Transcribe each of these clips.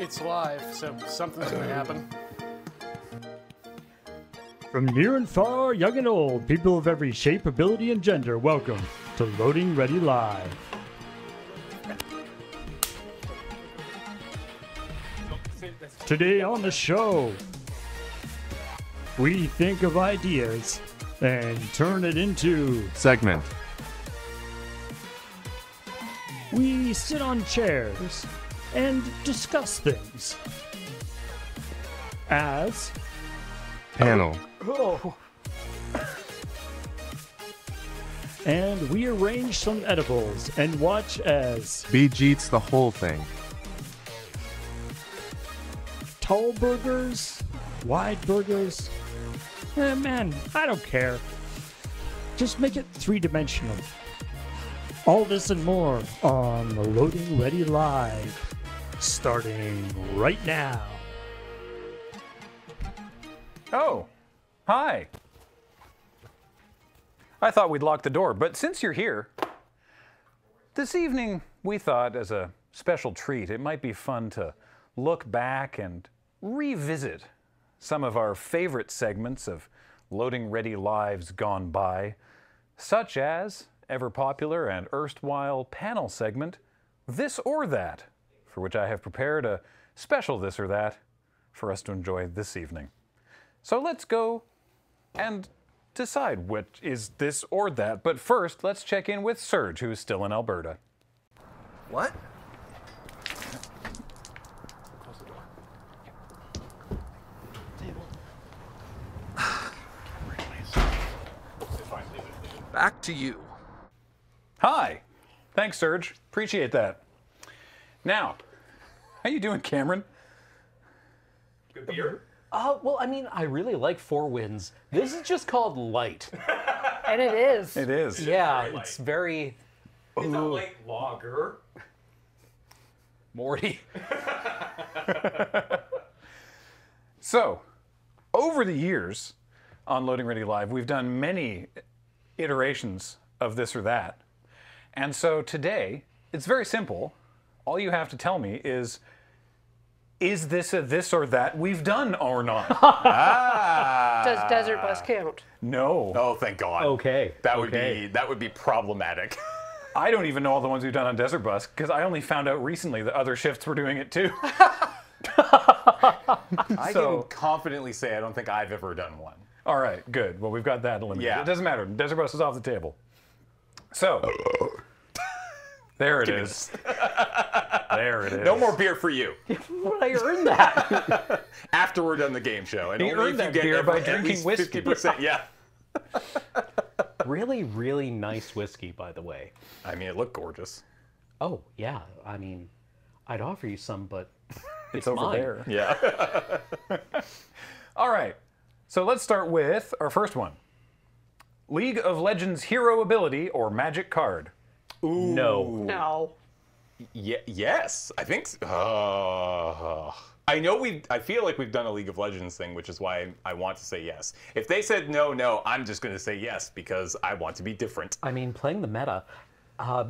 It's live, so something's gonna happen. From near and far, young and old, people of every shape, ability, and gender, welcome to Loading Ready Live. Today on the show, we think of ideas and turn it into. Segment. We sit on chairs and discuss things. As. Panel. Oh. And we arrange some edibles and watch as Beej eats the whole thing. tall burgers, wide burgers. Eh, man, I don't care. Just make it three dimensional. All this and more on the Loading Ready Live, starting right now. Oh, hi. I thought we'd lock the door, but since you're here, this evening we thought, as a special treat, it might be fun to look back and revisit some of our favorite segments of Loading Ready Lives gone by, such as ever popular and erstwhile panel segment, This or That, for which I have prepared a special This or That for us to enjoy this evening. So let's go and decide which is this or that. But first, let's check in with Serge, who's still in Alberta. What? Back to you. Hi. Thanks, Serge. Appreciate that. Now, how you doing, Cameron? Good beer. Uh, well, I mean, I really like Four Winds. This is just called light. And it is. It is. Yeah, it's very It's a light lager. Morty. So, over the years on Loading Ready Live, we've done many iterations of this or that. And so today, it's very simple. All you have to tell me is is this a this or that we've done or not? Ah. Does Desert Bus count? no. Oh, thank God. Okay. That would okay. be that would be problematic. I don't even know all the ones we've done on Desert Bus because I only found out recently that other shifts were doing it too. I So- can confidently say I don't think I've ever done one. All right, good. Well, we've got that eliminated. Yeah. It doesn't matter. Desert Bus is off the table. So, there it is. there it is. No more beer for you Would I earn that? after we're done the game show. And He only earned if you that get beer every- by drinking whiskey. 50%. Yeah. really, really nice whiskey, by the way. I mean, it looked gorgeous. Oh, yeah. I mean, I'd offer you some, but it's over mine. there. Yeah. All right. So let's start with our first one League of Legends hero ability or magic card. No. No. Ye- yes, I think. So. Uh, I know we. I feel like we've done a League of Legends thing, which is why I want to say yes. If they said no, no, I'm just going to say yes because I want to be different. I mean, playing the meta, uh,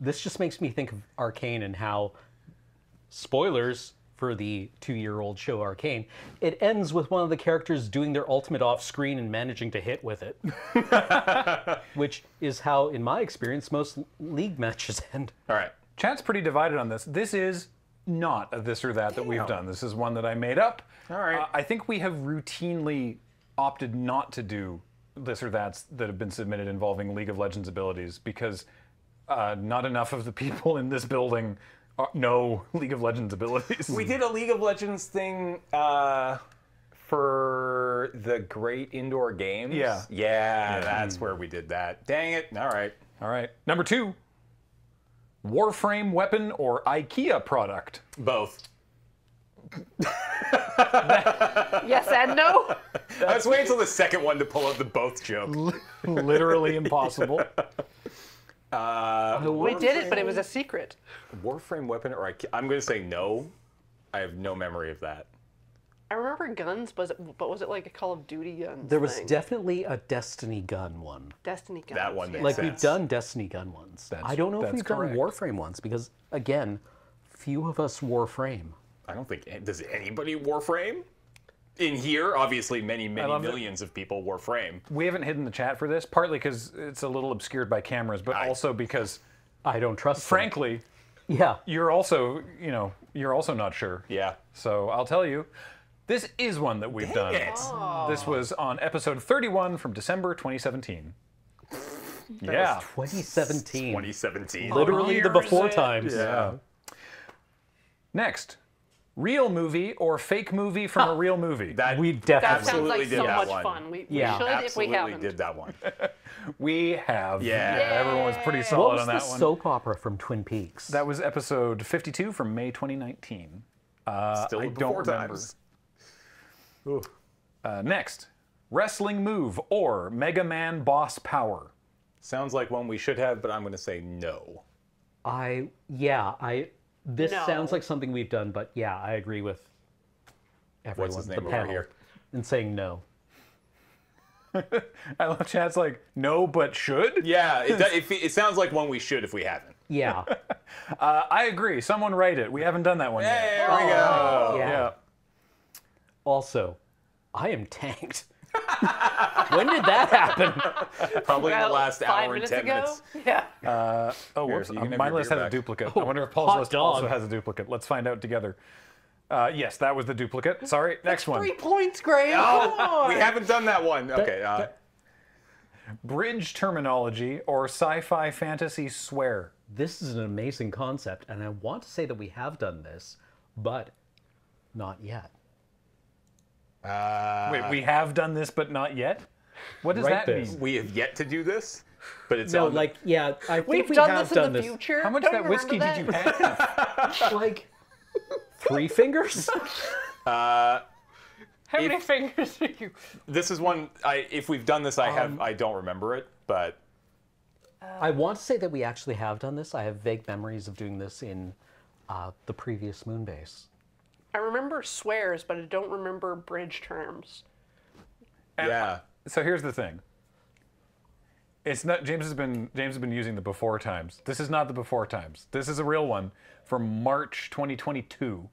this just makes me think of Arcane and how, spoilers for the two year old show Arcane, it ends with one of the characters doing their ultimate off screen and managing to hit with it. Which is how, in my experience, most league matches end. All right. Chat's pretty divided on this. This is not a this or that that we've done. This is one that I made up. All right. Uh, I think we have routinely opted not to do this or that's that have been submitted involving League of Legends abilities because uh, not enough of the people in this building are, know League of Legends abilities. We did a League of Legends thing uh, for the Great Indoor Games. Yeah. yeah. that's where we did that. Dang it. All right. All right. Number two Warframe weapon or IKEA product? Both. Yes and no. I was waiting until the second one to pull out the both joke. Literally impossible. Uh, we did it, but it was a secret. Warframe weapon or I, I'm going to say no. I have no memory of that. I remember guns, but was it, but was it like a Call of Duty guns? There was thing? definitely a Destiny gun one. Destiny gun. That one yeah. makes Like sense. we've done Destiny gun ones. That's- I don't know if we've correct. done Warframe ones because again, few of us Warframe. I don't think does anybody Warframe. In here, obviously, many, many love it. millions of people were Warframe. We haven't hidden the chat for this, partly because it's a little obscured by cameras, but I- also because, I don't trust. them. frankly, yeah. you're also, you know, you're also not sure. Yeah. So I'll tell you, this is one that we've done. it. This was on episode 31 from December 2017. yeah. 2017. 2017. Literally the before in. times. Yeah. Next, real movie or fake movie from a real movie. That We That definitely. sounds Absolutely like did so that much one. fun. We, Yeah. we should if we absolutely haven't. did that one. we have. Yeah. Everyone was pretty What solid was on the that one. soap opera from Twin Peaks? That was episode 52 from May 2019. Still I don't before remember. times. Uh, next, wrestling move or Mega Man boss power. Sounds like one we should have, but I'm going to say no. I yeah I. This No. sounds like something we've done, but yeah, I agree with everyone. What's his the name over panel, here? And saying no. I love Chad's like, no, but should? Yeah, it, it, it sounds like one we should if we haven't. Yeah. Uh, I agree. Someone write it. We haven't done that one yet. There we go. yeah. Yeah. Also, I am tanked. When did that happen? Probably in the last five hour and ten ago? minutes. Yeah. Oh, Here, whoops. you can Um, my list beer has a back. duplicate. I wonder if Paul's list dog. also has a duplicate. Let's find out together. Uh, yes, that was the duplicate. Sorry. Next one. Three points, Graham. Come on. We haven't done that one. Okay. Uh, Bridge terminology or sci-fi fantasy swear. This is an amazing concept, and I want to say that we have done this, but not yet. Uh, Wait, we have done this, but not yet. What does Right that there. mean? we have yet to do this, but it's No, on like yeah, I think We've we done have this done in the this. future. How much Don't that whiskey remember did you that? have? like three fingers. uh, How many If- fingers are you? this is one. I if we've done this, I have. I don't remember it, but I want to say that we actually have done this. I have vague memories of doing this in uh, the previous moon base. I remember swears, but I don't remember bridge terms. yeah. So here's the thing. It's not James has been James has been using the before times. This is not the before times. This is a real one from March 2022.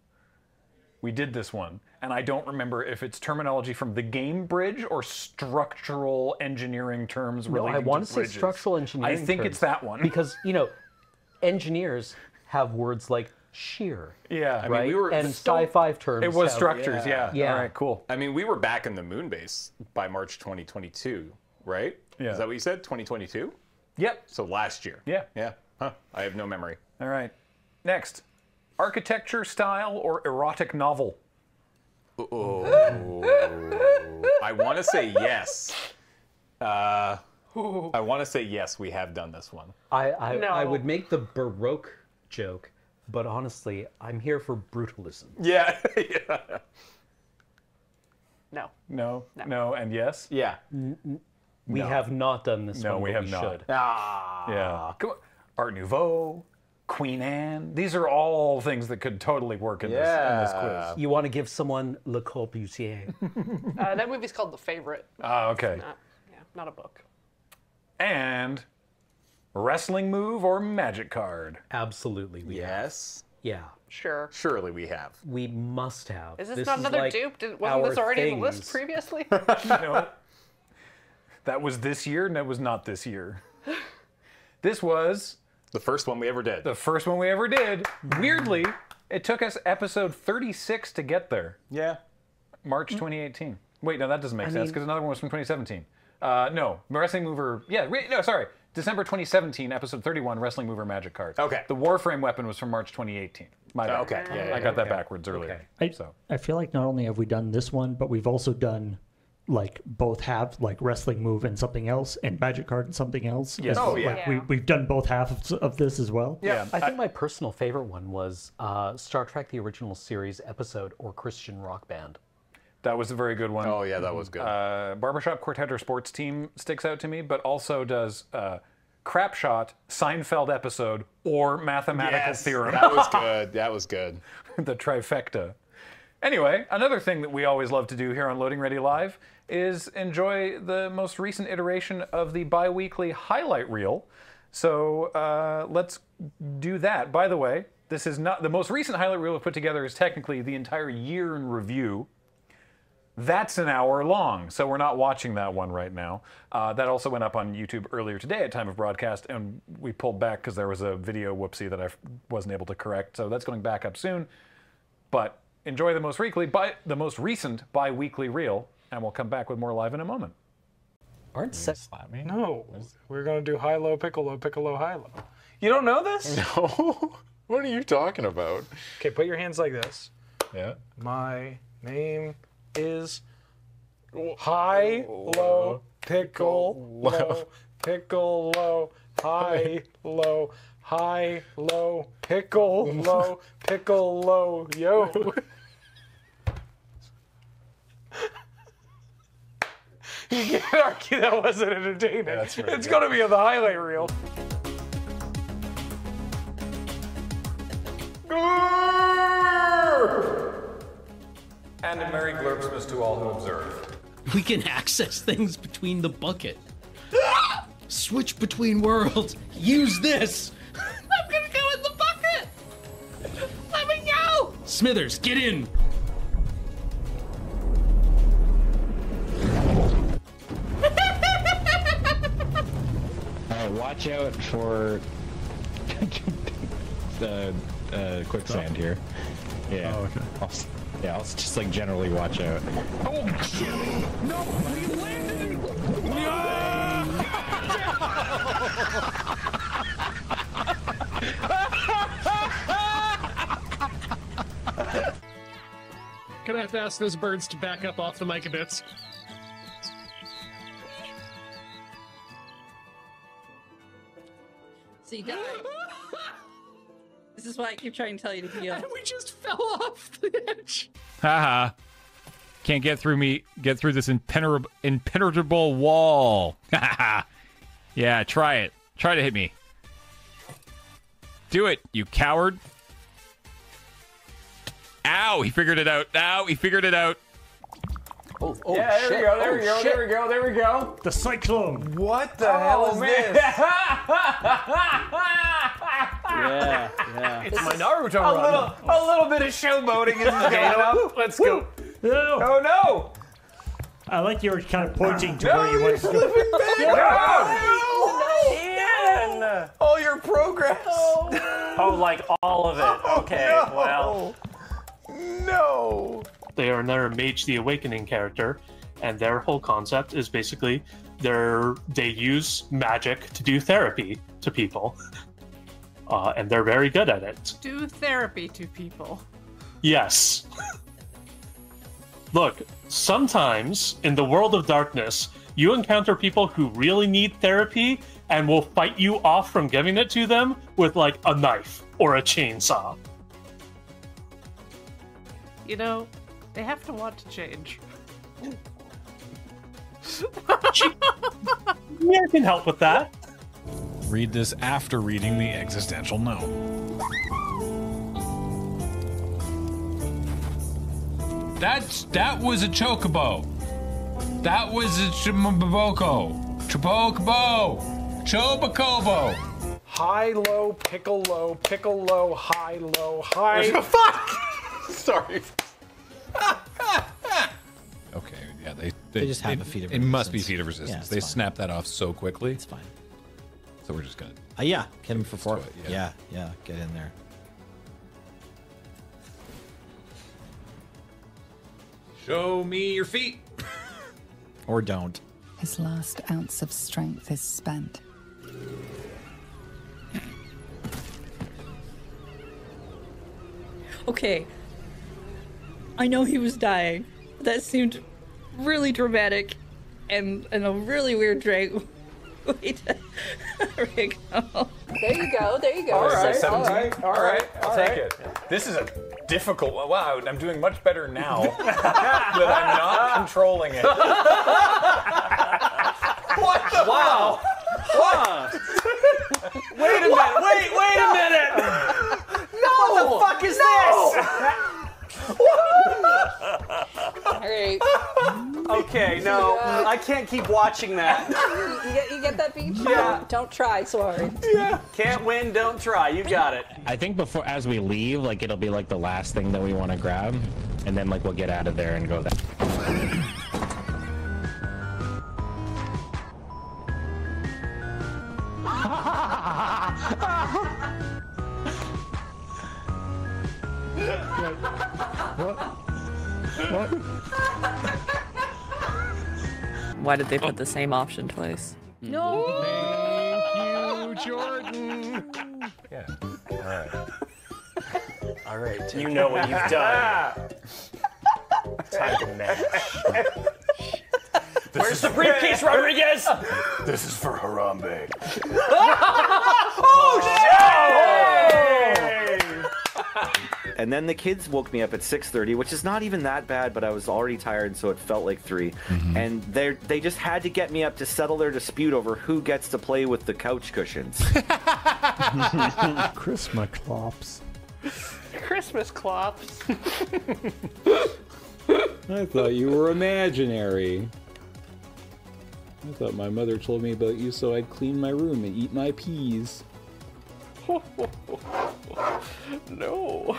We did this one, and I don't remember if it's terminology from the game bridge or structural engineering terms No, relating I want to to say structural engineering. I think terms, it's that one. because you know, engineers have words like shear, yeah, I mean, we were- and still- sci-fi terms. it was have- structures. Yeah. Yeah. All right. Cool. I mean, we were back in the moon base by March 2022, right? Yeah. Is that what you said? 2022? Yep. So last year. Yeah. Yeah. Huh. I have no memory. All right. Next, architecture style or erotic novel. Oh, I want to say yes. Uh, I want to say yes. We have done this one. I I, I would make the baroque joke, but honestly, I'm here for brutalism. Yeah. yeah. No. No. No. and yes. Yeah. We have not done this No, one. we but have not. Should. Ah. Yeah. Come on. Art Nouveau, Queen Anne. These are all things that could totally work in, this, in this Yeah. quiz. You want to give someone Le Corbusier? Uh, that movie's called The Favorite. Ah, okay. Not, yeah, not a book. And wrestling move or magic card. Absolutely, we have. Yes. Yeah, Sure. Surely we have. we must have. Is this, not another like dupe? Did, wasn't this our already in the list things. previously? no. That was this year, and that was not this year. This was The first one we ever did. the first one we ever did. Weirdly, it took us episode 36 to get there. yeah. March 2018. Wait, no, that doesn't make sense because another one was from 2017. Uh, no, Wrestling Mover. Yeah, re- no, sorry. December 2017, episode 31, Wrestling Mover Magic Card. Okay. The Warframe weapon was from March 2018. My bad. Okay, yeah, yeah, I got that okay. backwards earlier. Okay. I, So I feel like not only have we done this one, but we've also done like both have like wrestling move and something else, and magic card and something else. Yes. Oh, yeah. Like, we, we've done both halves of this as well. yeah, I think my personal favorite one was uh, Star Trek: The Original Series episode or Christian Rock Band. That was a very good one. Oh yeah, that was good. uh, Barbershop Quartet or Sports Team sticks out to me, but also does uh, Crapshot, Seinfeld episode, or Mathematical yes. Theorem, That was good. That was good. the trifecta. Anyway, another thing that we always love to do here on Loading Ready Live is enjoy the most recent iteration of the bi weekly highlight reel. So uh, let's do that. By the way, this is not the most recent highlight reel we've put together, is technically the entire year in review. That's an hour long, so we're not watching that one right now. Uh, that also went up on YouTube earlier today at time of broadcast, and we pulled back because there was a video whoopsie that I f- wasn't able to correct. So that's going back up soon. But enjoy the most weekly, bi- the most recent bi-weekly reel, and we'll come back with more live in a moment. Aren't sex Slap me? No, we're gonna do high low piccolo piccolo high low. You don't know this? No. what are you talking about? Okay, put your hands like this. Yeah. My name is high low pickle low pickle, low, high low high low pickle low pickle, low, yo. You can't argue that wasn't entertaining. that's pretty it's good. gonna be on the highlight reel. And a Merry Glurpsmas to all who observe. We can access things between the bucket. Switch between worlds. Use this. I'm gonna go in the bucket. Let me go. Smithers, get in. Uh, watch out for the uh, quicksand here. Yeah. Oh, okay. I'll, s- yeah, I'll just like generally watch out. Oh shit! No, we landed. Can I have to ask those birds to back up off the mic a bit? So you die. This is why I keep trying to tell you to heal. We just fell off the edge. Haha. Can't get through me. Get through this impenetrable, impenetrable wall. Haha. yeah, try it. Try to hit me. Do it, you coward. Ow, he figured it out. Ow, he figured it out. Oh, oh yeah, there shit. we go, there oh, we go, shit. there we go, there we go. The cyclone. What the hell oh, is this? Yeah, yeah. It's my Naruto a run. little, a little bit of showboating is going up. Let's go. No, Oh no! I like you were kind of pointing to where you you're want to go. slipping back. No! Oh, Ian! All your progress. Oh, like all of it. Oh, okay, well. No. They are another Mage the Awakening character, and their whole concept is basically they're they use magic to do therapy to people, uh, and they're very good at it. Do therapy to people. Yes. Look, sometimes in the world of darkness, you encounter people who really need therapy and will fight you off from giving it to them with like a knife or a chainsaw. You know, they have to want to change. Yeah, I can help with that. Read this after reading the existential note. That's that was a chocobo. That was a chimaboko. Chobokobo. Chobacobo. High low pickle low pickle low high low high. Fuck! Sorry. Okay, yeah, they They just have a feat of resistance. It must be resistance. feat of resistance. it's they fine. snap that off so quickly. It's fine. So we're just gonna. Uh, yeah, hit him for four. it, yeah. yeah. yeah, get in there. Show me your feet. Or don't. His last ounce of strength is spent. Okay. I know he was dying. That seemed really dramatic and and a really weird drag. Wait. there we go. There you go. There you go. All right, sir. all right, all right. I'll all take right. it. This is a difficult. Wow, I'm doing much better now that I'm not controlling it. What the Wow. Huh. wait a minute. Wait, wait a minute. No! What the fuck is this? Okay, no, Yeah. I can't keep watching that. You, you get, you get that beach? Yeah. Don't try Sorry. Yeah. Can't win, don't try. You got it. I think before, as we leave, like it'll be like the last thing that we want to grab, and then like we'll get out of there and go that. Why did they oh. put the same option twice? No. Thank you, Jordan. Yeah. All right. All right, you know what you've done. Time to match. Where's the briefcase, Rodriguez? This is for Harambe. oh, oh! And then the kids woke me up at 6:30, which is not even that bad, but I was already tired, so it felt like 3. Mm-hmm. And they they just had to get me up to settle their dispute over who gets to play with the couch cushions. Christmas clops. Christmas clops. I thought you were imaginary. I thought my mother told me about you so I'd clean my room and eat my peas. no.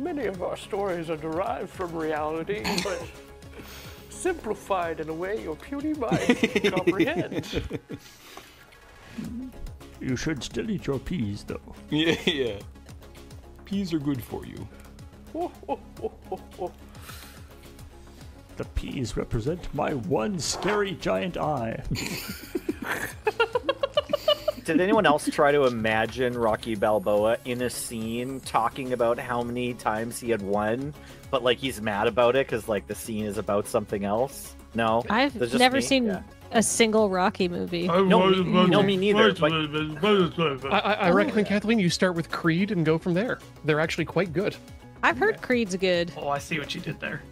Many of our stories are derived from reality, but simplified in a way your puny mind can comprehend. You should still eat your peas, though. Yeah, yeah. Peas are good for you. The peas represent my one scary giant eye. Did anyone else try to imagine Rocky Balboa in a scene talking about how many times he had won, but like he's mad about it because like the scene is about something else? No, I've just never me? seen Yeah. a single Rocky movie. No, me, no, me neither. But I, I, I recommend Kathleen you start with Creed and go from there. They're actually quite good. I've heard Creed's good. Oh, I see what you did there.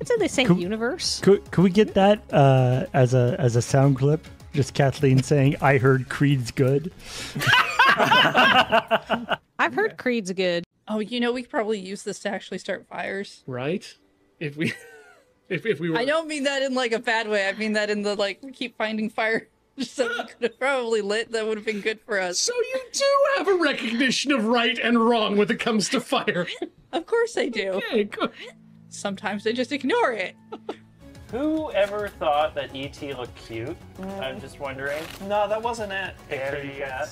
It's in the same Could- universe. Could, could we get that uh, as a as a sound clip? Just Kathleen saying, "I heard Creed's good." I've heard Creed's good. Oh, you know, we could probably use this to actually start fires. Right? If we, if, if we were. I don't mean that in like a bad way. I mean that in the like we keep finding fire so we could have probably lit. That would have been good for us. So you do have a recognition of right and wrong when it comes to fire. Of course I do. Okay, good. Sometimes I just ignore it. Who ever thought that ET looked cute? I'm just wondering. No, that wasn't it. Picture you got.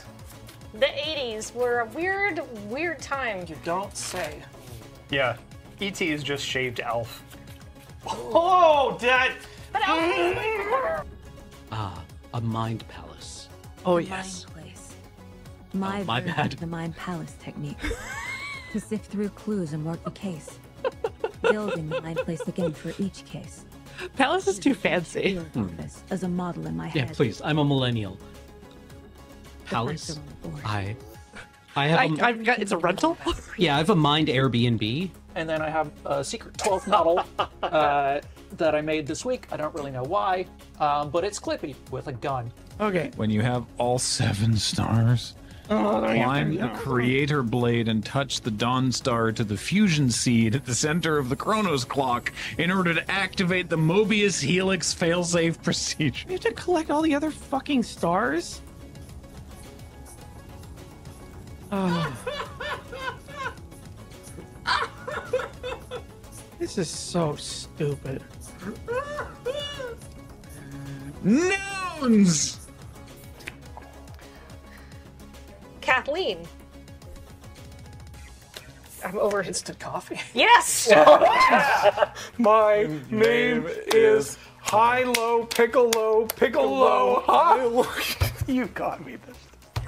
The 80s were a weird, weird time. You don't say. Yeah. ET is just shaved elf. Oh, Dad! But Elf Ah, a mind palace. Oh, Mind place. My, Oh, my version bad. of the mind palace technique. to sift through clues and work the case. Building the mind place again for each case. Palace is too fancy. Office as a model in my Yeah, head. please. I'm a millennial. Palace. person on the board. I. I have. a- I, I've got, it's a rental? yeah, I have a mind Airbnb. And then I have a secret 12th model uh, that I made this week. I don't really know why, um, but it's Clippy with a gun. Okay. When you have all seven stars, Oh, climb the creator blade and touch the Dawn Star to the fusion seed at the center of the Chronos clock in order to activate the Mobius Helix failsafe procedure. You have to collect all the other fucking stars? Oh. this is so stupid. Nouns! Kathleen. I'm over instant coffee. Yes! My name is High Low Piccolo Piccolo High. You got me this.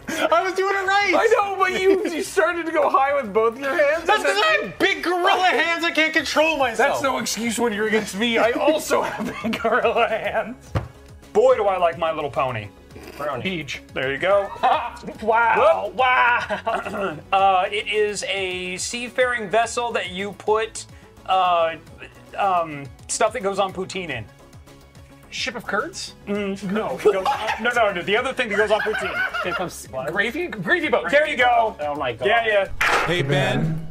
I was doing it right. I know, but you you started to go high with both your hands. That's and because I have big gorilla hands. I can't control myself. That's no excuse when you're against me. I also have big gorilla hands. Boy, do I like My Little Pony. Peach. There you go. Wow! Wow! uh, it is a seafaring vessel that you put uh, um, stuff that goes on poutine in. Ship of curds? Mm, no, it goes, no, no, no. The other thing that goes on poutine. It comes gravy, gravy boat. There you go. Oh my god. Yeah, yeah. Hey, Ben.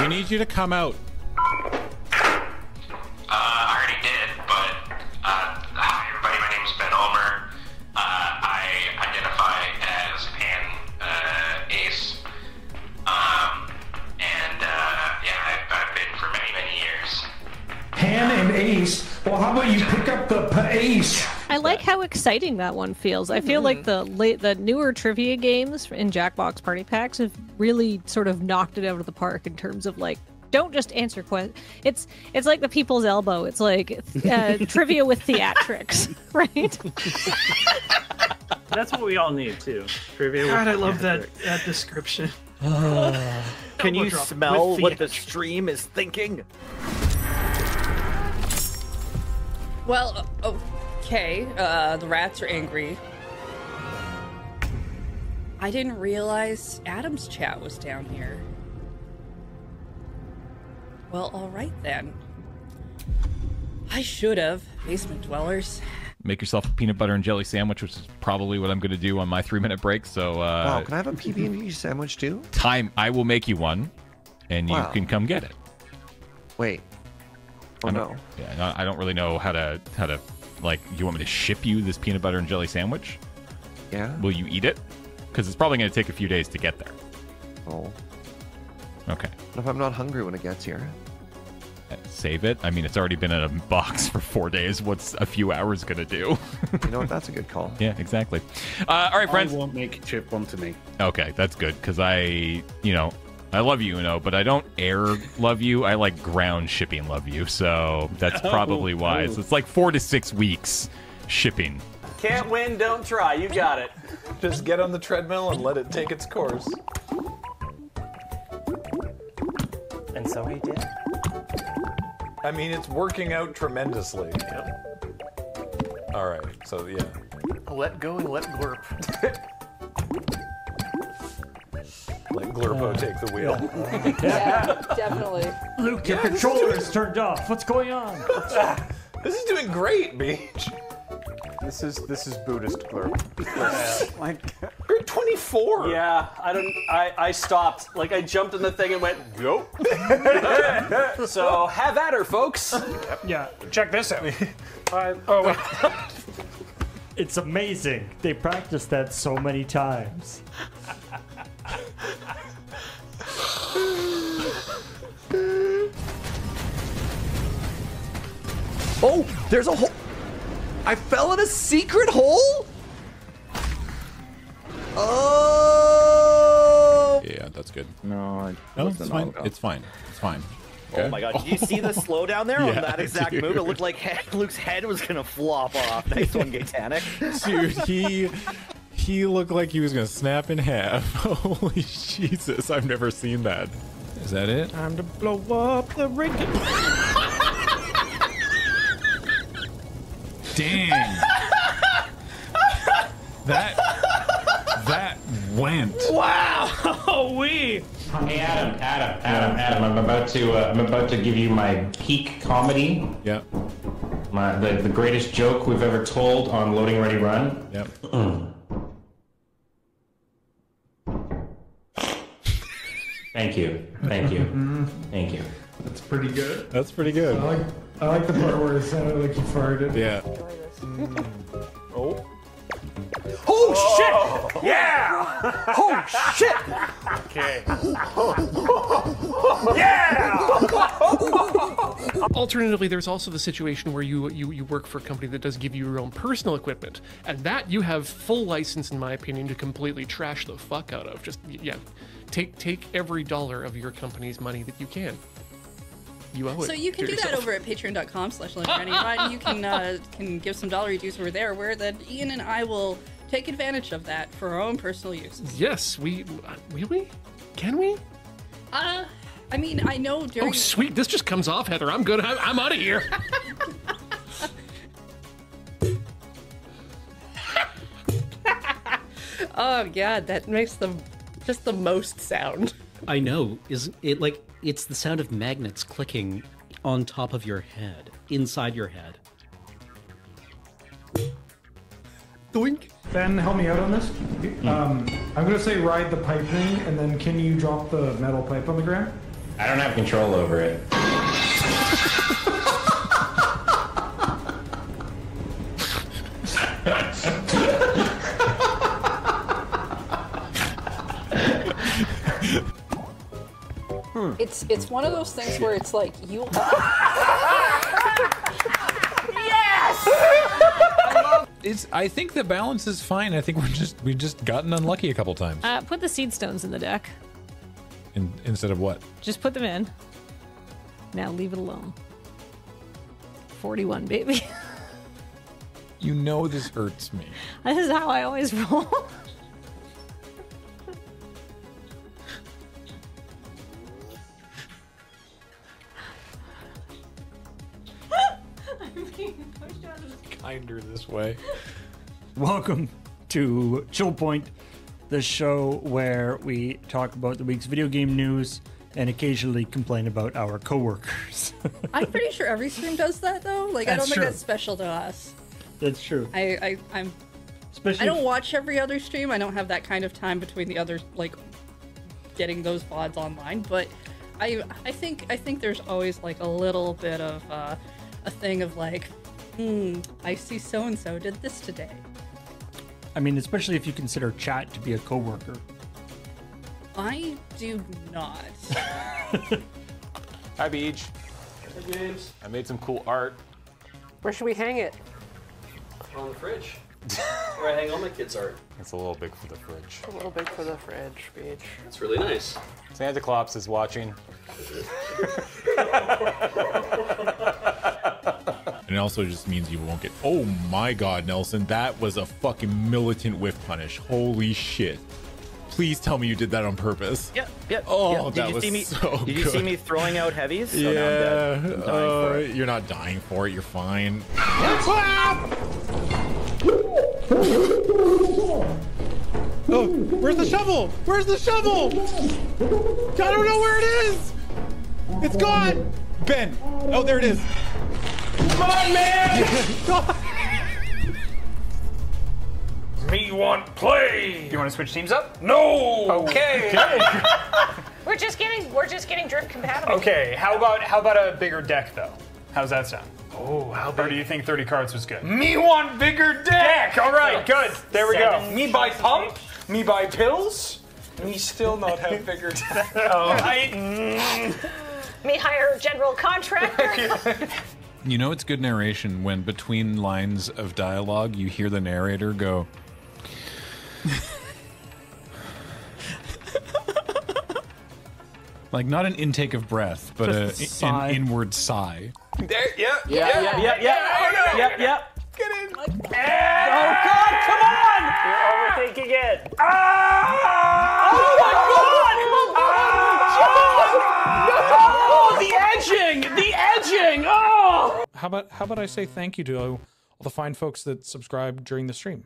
We need you to come out. Uh, I identify as an uh, ace. Um, and uh, yeah, I've, I've, been for many, many years. Pan and ace. Well, how about you pick up the ace? I like how exciting that one feels. I feel like mm-hmm. the late, the newer trivia games in Jackbox Party Packs have really sort of knocked it out of the park in terms of like don't just answer questions. It's it's like the people's elbow. It's like uh, trivia with theatrics, right? That's what we all need too. Trivia. with God, I love that that description. Can you smell what the stream is thinking? Well, uh, okay. Uh, the rats are angry. I didn't realize Adam's chat was down here. Well, all right then. I should have. Basement dwellers. Make yourself a peanut butter and jelly sandwich, which is probably what I'm going to do on my three minute break. So, uh, Wow, can I have a PB and J sandwich too? time I will make you one, and you can come get it. Wait. Oh I no. don't- Yeah, I I don't really know how to how to like. You want me to ship you this peanut butter and jelly sandwich? Yeah. Will you eat it? Because it's probably going to take a few days to get there. Oh. Okay. What if I'm not hungry when it gets here? Save it. I mean, it's already been in a box for four days. What's a few hours going to do? You know what? That's a good call. yeah, exactly. Uh, all right, friends. I won't make chip one to me. Okay, that's good because I, you know, I love you, you know, but I don't air love you. I like ground shipping love you. So that's Oh, probably why. oh. So it's like four to six weeks shipping. Can't win, don't try. You got it. Just get on the treadmill and let it take its course. And so he did. I mean, it's working out tremendously. Yep. All right, so yeah. Let go and let glurp. Let Glurpo oh. take the wheel. yeah, definitely. Luke, your controller is turned off. What's going on? This is doing great, Beej. This is this is Buddhist glurp. like You're 24. Yeah, I don't. I I stopped. Like I jumped in the thing and went nope. so have at her, folks. Yeah. Check this out. I, oh wait. It's amazing. They practiced that so many times. Oh, there's a hole. I fell in a secret hole. Oh. Yeah, that's good. No, I No, it's fine. all- It's fine. It's fine. Oh my god, did you see the slow down there on that exact dude. move? It looked like head, Luke's head was gonna flop off. Nice one, Gatanic. Dude, he he looked like he was gonna snap in half. Holy Jesus, I've never seen that. Is that it? Time to blow up the ring. Dang. that that went. Wow, Oh, we. Hey Adam, Adam, Adam, Adam! I'm about to uh, I'm about to give you my peak comedy. Yep. My the, the greatest joke we've ever told on Loading Ready Run. Yep. Thank you, thank you, thank you. That's pretty good. That's pretty good. I like the part where it sounded like you farted. Yeah. Mm. Oh. Oh shit! Yeah! Oh shit! Okay. Yeah! Alternatively, there's also the situation where you, you you work for a company that does give you your own personal equipment, and that you have full license, in my opinion, to completely trash the fuck out of. Just yeah, take take every dollar of your company's money that you can. You owe it. So you can to do that over at patreon.com slash Run. You can uh, can give some dollar dues over there where then Ian and I will take advantage of that for our own personal uses. Yes, we really can we? Uh, I mean, I know during Oh sweet, this just comes off, Heather. I'm good. I'm, I'm out of here. Oh god, that makes the just the most sound. I know. Is it like it's the sound of magnets clicking on top of your head, inside your head. Doink. Ben, help me out on this. Um, I'm gonna say ride the piping, and then can you drop the metal pipe on the ground? I don't have control over it. It's it's one of those things where it's like you. yes! It's. I think the balance is fine. I think we're just we just gotten unlucky a couple times. Uh, put the seed stones in the deck. In, instead of what? Just put them in. Now leave it alone. 41, baby. You know this hurts me. this is how I always roll. Way. Welcome to Chill Point, the show where we talk about the week's video game news and occasionally complain about our coworkers. I'm pretty sure every stream does that though. Like I don't think that's special to us. That's true. I, I I'm Especially I don't if- watch every other stream. I don't have that kind of time between the others like getting those VODs online, but I I think I think there's always like a little bit of uh, a thing of like, hmm, I see so and so did this today. I mean, especially if you consider chat to be a coworker. I do not. Hi, Beej. Hey, James. I made some cool art. Where should we hang it? On the fridge. Where I hang all my kids' art. It's a little big for the fridge. A little big for the fridge, Beej. It's really nice. Santa Claus is watching. And it also just means you won't get. Oh my God, Nelson, that was a fucking militant whiff punish. Holy shit! Please tell me you did that on purpose. Yep, yep. Oh, yep. Did that you was see me? so did you see me throwing out heavies? So now I'm yeah, dead. I'm dying for uh, it. you're not dying for it. You're fine. Oh, where's the shovel? Where's the shovel? I don't know where it is. It's gone. Ben. Oh, there it is. Come on, man! Me want play. Do You want to switch teams up? No. Okay. We're just getting we're just getting drift compatible. okay. How about how about a bigger deck though? How's that sound? Oh, how big? Or do you think 30 cards was good? Me want bigger deck. All right, good. There we go. Me buy pump. Me buy pills. Me still not have bigger deck. oh, I, mm. Me hire a general contractor. You know it's good narration when between lines of dialogue you hear the narrator go. like not an intake of breath, but a, a an inward sigh. There, yeah, Yeah, yeah, yeah, yeah. Oh, no. Yep, yep. Get in. oh God, come on! You're overthinking it. Ah! Oh my God! Oh, the edging! The edging! Oh! How about how about I say thank you to all the fine folks that subscribe during the stream?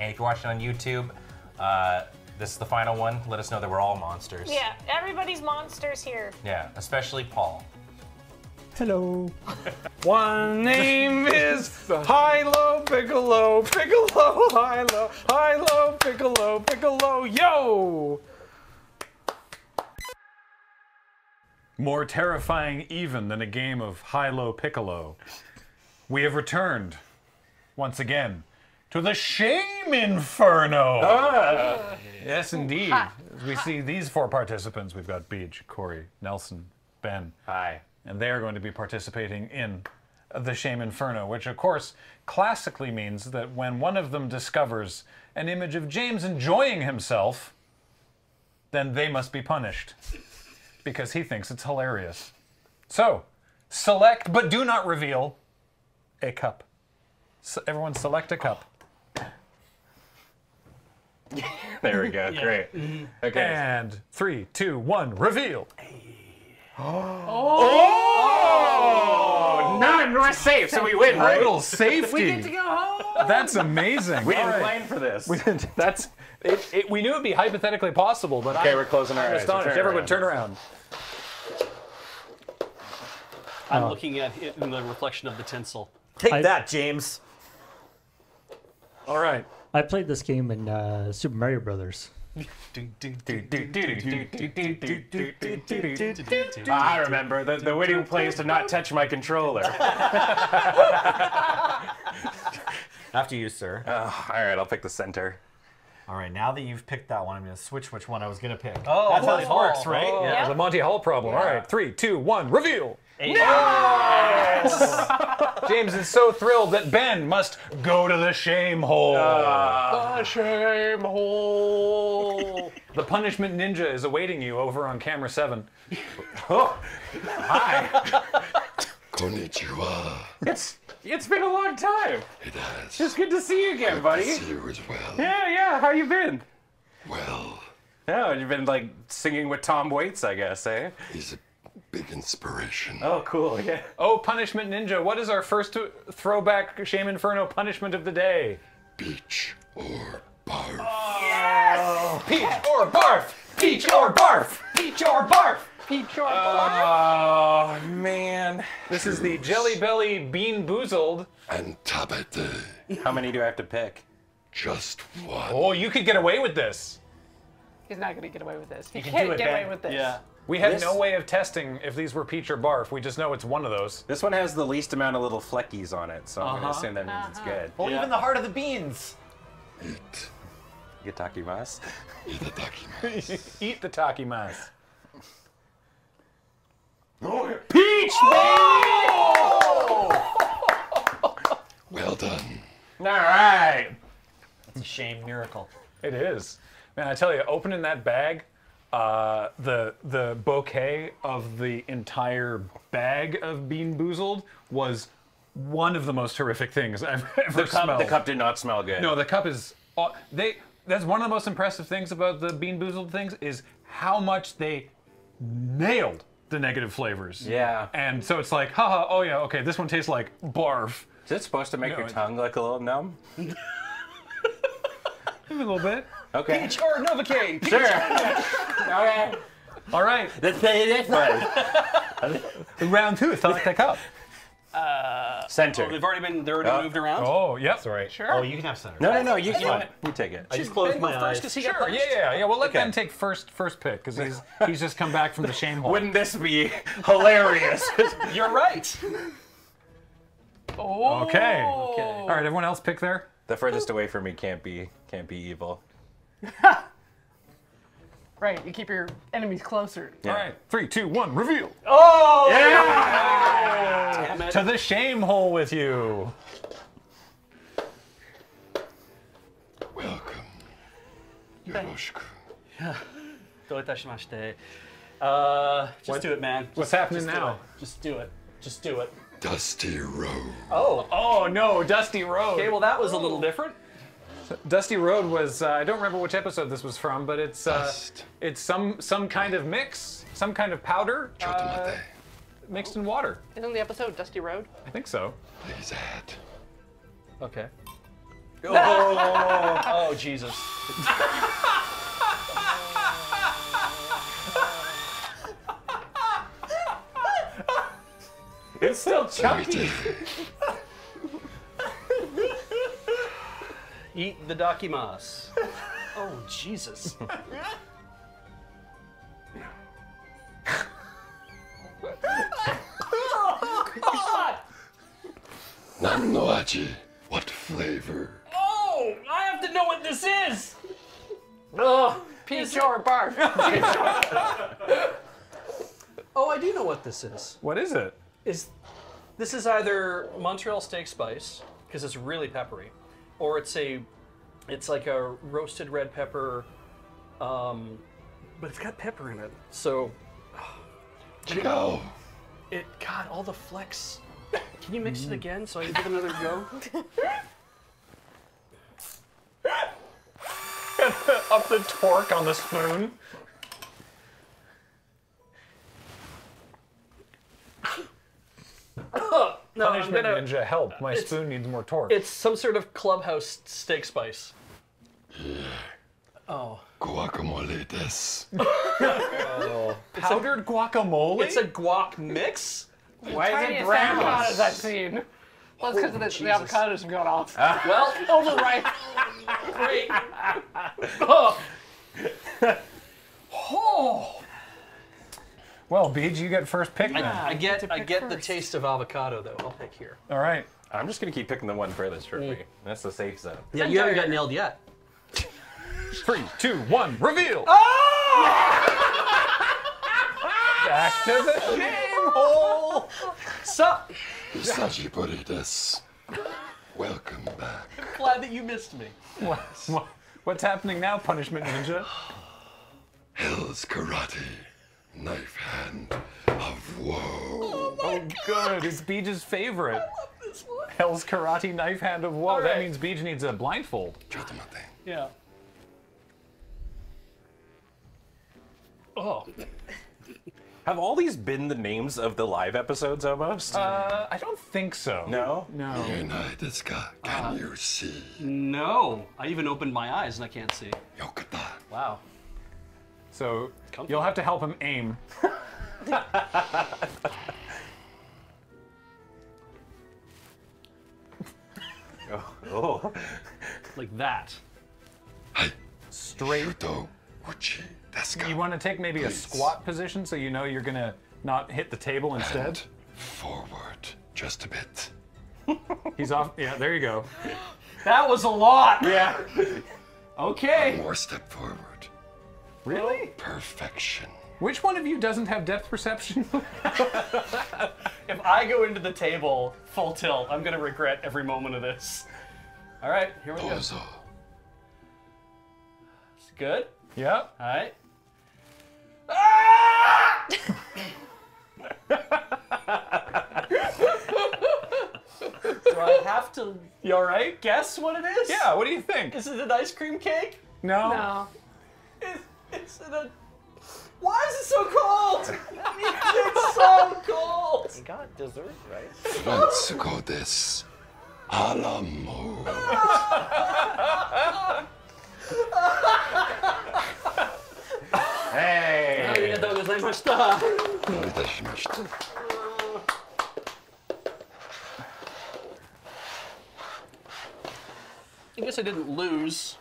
And if you're watching on YouTube, uh, this is the final one. Let us know that we're all monsters. Yeah, everybody's monsters here. Yeah, especially Paul. Hello. One name is Hilo Piccolo, Piccolo, Hilo, Hilo, Piccolo, Piccolo, yo! More terrifying even than a game of high-low piccolo. We have returned, once again, to the Shame Inferno! Ah. Yes, indeed. As we see these four participants, we've got Beej, Corey, Nelson, Ben. Hi. And they are going to be participating in the Shame Inferno, which, of course, classically means that when one of them discovers an image of James enjoying himself, then they must be punished because he thinks it's hilarious. So, select, but do not reveal, a cup. So everyone, select a cup. There we go. Great. Mm-hmm. Okay. And three, two, one, reveal. Oh! oh! None. We're safe, so we win, right? Total safety. We get to go home. That's amazing. We didn't All right. plan for this. We didn't, that's it, it, we knew it'd be hypothetically possible, but Okay, I, we're closing our I'm eyes. astonished. Turn Everyone, around. turn around. I'm Oh. looking at it in the reflection of the tinsel. Take I- that, James. All right. I played this game in uh, Super Mario Brothers. I remember the, the winning plays to not touch my controller. After you, sir. Oh, all right, I'll pick the center. All right, now that you've picked that one, I'm going to switch which one I was going to pick. Oh, That's how this works, right? Oh, It was a Monty Hall problem. All right, three, two, one, reveal. James is so thrilled that Ben must go to the shame hole. The shame hole. the punishment ninja is awaiting you over on camera seven. Oh, hi. Konnichiwa. It's it's been a long time. It has. It's good to see you again, buddy. Good to see you as well. Yeah, yeah. How you been? Well, Oh, you've been like singing with Tom Waits, I guess, eh? he's a big inspiration. Oh, cool. Yeah. Oh, punishment ninja, what is our first throwback Shame Inferno punishment of the day? Peach or barf. Yes! Peach or barf! Peach or barf! Peach or barf! Peach or barf! Oh man. This is the Jelly Belly Bean Boozled. And tabete. How many do I have to pick? Just one. Oh, you could get away with this. He's not gonna get away with this. He You can can't do it, get Ben. away with this. Yeah. We have This- no way of testing if these were peach or barf. We just know it's one of those. This one has the least amount of little fleckies on it, so I'm gonna Uh-huh. assume that means it's good. Well, even the heart of the beans. Eat. Yatakimasu. Itadakimasu. Eat the takimas. Eat the takimas. Peach, Well done. All right. It's a shame miracle. It is. Man, I tell you, opening that bag, uh, the the bouquet of the entire bag of Bean Boozled was one of the most horrific things I've ever The cup, smelled. the cup did not smell good. No, the cup is. aw- They. That's one of the most impressive things about the Bean Boozled things is how much they nailed the negative flavors. Yeah. And so it's like, haha, oh yeah, okay, this one tastes like barf. Is it supposed to make No, your tongue like a little numb? A little bit. Okay. Peach or Novocaine. Sure. okay. All right. Let's play this one. Round two, it's select the cup. Uh, Center. Oh, they've already been. They're already Oh. moved around. Oh, yep. That's right. Sure. Oh, you can have center. No, no, no. You, That's you, fine. you take it. I just closed my go first eyes. 'cause he Sure, got yeah, yeah, yeah. Well, let Okay. Ben take first first pick because he's he's just come back from the shame hole. Wouldn't this be hilarious? You're right. Oh. Okay. All right, everyone else pick there. the furthest away from me can't be can't be evil. Right. You keep your enemies closer. Yeah. All right, three, two, one, reveal. Oh. Yeah! To the shame hole with you. Welcome. Yoroshiku. Doitashimashite. Uh, just What- do it, man. what's Just- happening just now? it. Just do it. Just do it. Dusty Road. Oh. Oh no, Dusty Road. Okay. Well, that was a little different. Dusty Road was uh, I don't remember which episode this was from, but it's uh, it's some some kind of mix, some kind of powder uh, mixed in water. Isn't the episode Dusty Road? I think so. Please add. Okay. Oh, oh Jesus. It's still chunky. Eat the dakimas. Oh Jesus. Nan no aji. What flavor? Oh, I have to know what this is. Oh, peach or barf. Oh, I do know what this is. What is it? Is this is either Montreal steak spice because it's really peppery, or it's a, it's like a roasted red pepper, um, but it's got pepper in it. So Ciao. it God, all the flecks. Can you mix it again so I can give it another go? Up the torque on the spoon. no, I'm Punishment gonna- ninja, help! My It's- spoon needs more torque. It's some sort of clubhouse steak spice. Oh. Guacamole des. Powdered guacamole. It's a guac mix. Why is it brown? I've seen. Well, it's because the, the Jesus. avocados have gone off. Well, overripe. Great. Oh. oh. Oh. Well, Beej, you get first pick then. I, I get I get the taste of avocado though. I'll pick here. All right. I'm just gonna keep picking the one furthest from me. That's the safe zone. Yeah, you haven't got nailed yet. Three, two, one, reveal. Oh! Back to the shame hole. Sup? Usagi Borides. Welcome back. Glad that you missed me. What, what- what's happening now, Punishment Ninja? Hell's Karate. Knife hand of woe. Oh, good. It's Beej's favorite. I love this one. Hell's Karate Knife Hand of Woe. That means Beej needs a blindfold. Yeah. Oh. Have all these been the names of the live episodes almost? Uh, I don't think so. No? No. Can you see? No. I even opened my eyes and I can't see. Wow. So you'll have to help him aim. oh. oh. Like that. Straight. You want to take maybe a squat position so you know you're gonna not hit the table instead. Forward, just a bit. He's off. Yeah, there you go. That was a lot. Yeah. Okay. One more step forward. Really? Perfection. Which one of you doesn't have depth perception? If I go into the table full tilt, I'm gonna regret every moment of this. All right, here we go. It's good. Yep. All right. Ah! Do I have to? You all right? Guess what it is? Yeah. What do you think? Is it an ice cream cake? No. No. Is, is it a? Why is it so cold? it's so cold. You got dessert, right? Let's go this. Alamo. Hey. ありがとうございました。どういたしました。 I guess I didn't lose.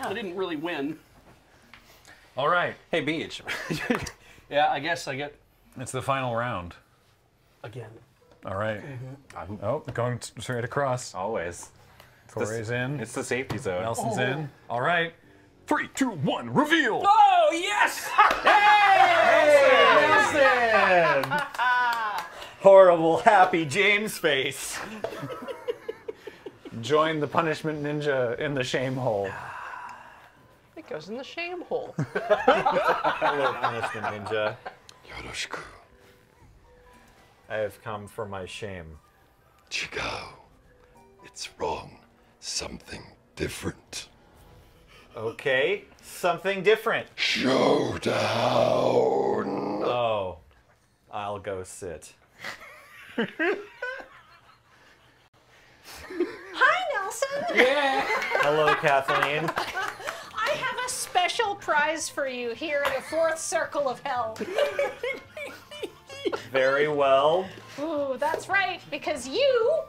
I didn't really win. All right. Hey, Beej. Yeah, I guess I get It's the final round. again. All right. Mm-hmm. I'm Oh, going straight across. always. Corey's in. It's the safety zone. Nelson's in. Oh. All right. Three, two, one, reveal. Oh yes! Hey! Nelson! Horrible, happy James face. Join the punishment ninja in the shame hole. It goes in the shame hole. Hello, punishment ninja. Yoroshiku. I have come for my shame. Chigao. It's wrong. Something different. Okay, something different. Showdown. Oh, I'll go sit. Hi, Nelson. Yeah. Hello, Kathleen. I have a special prize for you here in the fourth circle of hell. Very well. Ooh, that's right, because you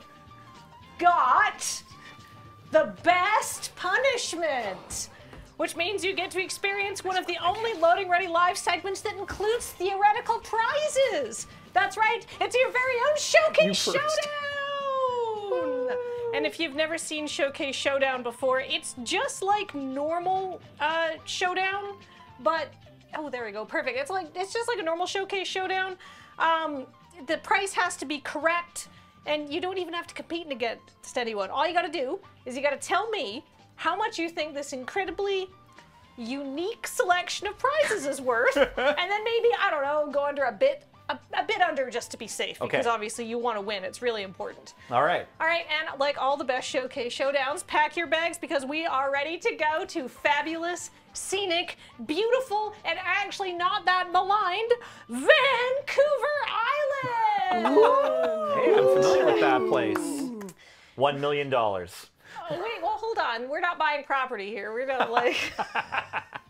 got the best punishment. Which means you get to experience one of the only loading ready live segments that includes theoretical prizes. That's right, it's your very own Showcase Showdown! And if you've never seen Showcase Showdown before, it's just like normal uh, Showdown, but oh, there we go, perfect. It's like it's just like a normal Showcase Showdown. Um, the price has to be correct, and you don't even have to compete to get steady one. All you got to do is you got to tell me how much you think this incredibly unique selection of prizes is worth, and then maybe I don't know, go under a bit. A, a bit under just to be safe because obviously you want to win. It's really important. All right. All right, and like all the best showcase showdowns, pack your bags because we are ready to go to fabulous, scenic, beautiful, and actually not that maligned Vancouver Island. Hey, I'm familiar with that place. One million dollars. Oh, wait, well, hold on. We're not buying property here. We're gonna like.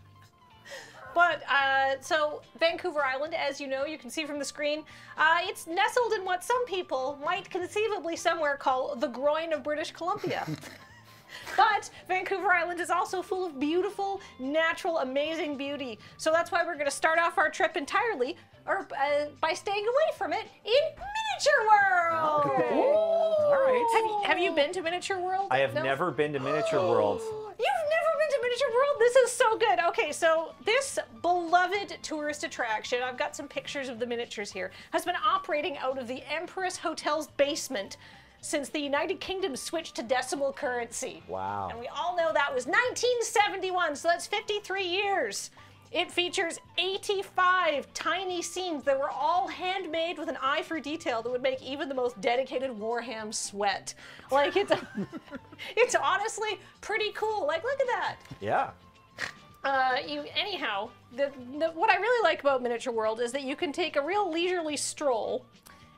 But uh, so Vancouver Island, as you know, you can see from the screen, uh, it's nestled in what some people might conceivably somewhere call the groin of British Columbia. But Vancouver Island is also full of beautiful, natural, amazing beauty. So that's why we're going to start off our trip entirely, or uh, by staying away from it, in Miniature World. Okay. All right. Have you, have you been to Miniature World? I have No? never been to Miniature World. You've never World? This is so good. Okay, so this beloved tourist attraction, I've got some pictures of the miniatures here, has been operating out of the Empress Hotel's basement since the United Kingdom switched to decimal currency. Wow. And we all know that was 1971, so that's 53 years. It features 85 tiny scenes that were all handmade with an eye for detail that would make even the most dedicated Warham sweat. Like it's it's honestly pretty cool. Like look at that. Yeah. Uh, you anyhow, the, the, what I really like about Miniature World is that you can take a real leisurely stroll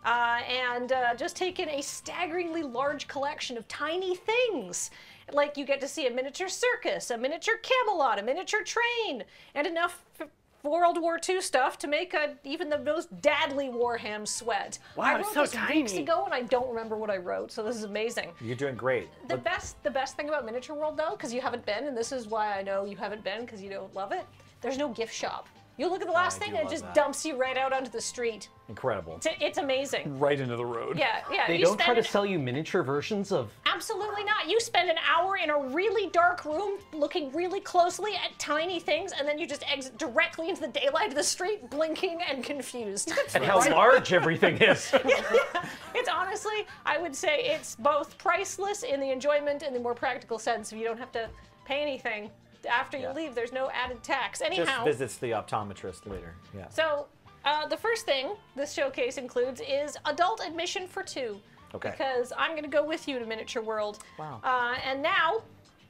uh, and uh, just take in a staggeringly large collection of tiny things. Like you get to see a miniature circus, a miniature Camelot, a miniature train, and enough f- World War II stuff to make a, even the most dadly Warham sweat. Wow, I wrote it's so this weeks ago, and I don't remember what I wrote, so this is amazing. You're doing great. The best, the best thing about Miniature World, though, because you haven't been, and this is why I know you haven't been because you don't love it. There's no gift shop. You look at the last I thing, and it just that. dumps you right out onto the street. Incredible. It's, it's amazing. Right into the road. Yeah, yeah. They you don't try to an- sell you miniature versions of. Absolutely not. You spend an hour in a really dark room looking really closely at tiny things, and then you just exit directly into the daylight of the street, blinking and confused. And how large everything is. Yeah, It's honestly, I would say it's both priceless in the enjoyment and the more practical sense. If you don't have to pay anything after you leave, there's no added tax. Anyhow, Just visits the optometrist later. Yeah. so uh, the first thing this showcase includes is adult admission for two. Okay. Because I'm going to go with you to Miniature World. Wow. Uh, and now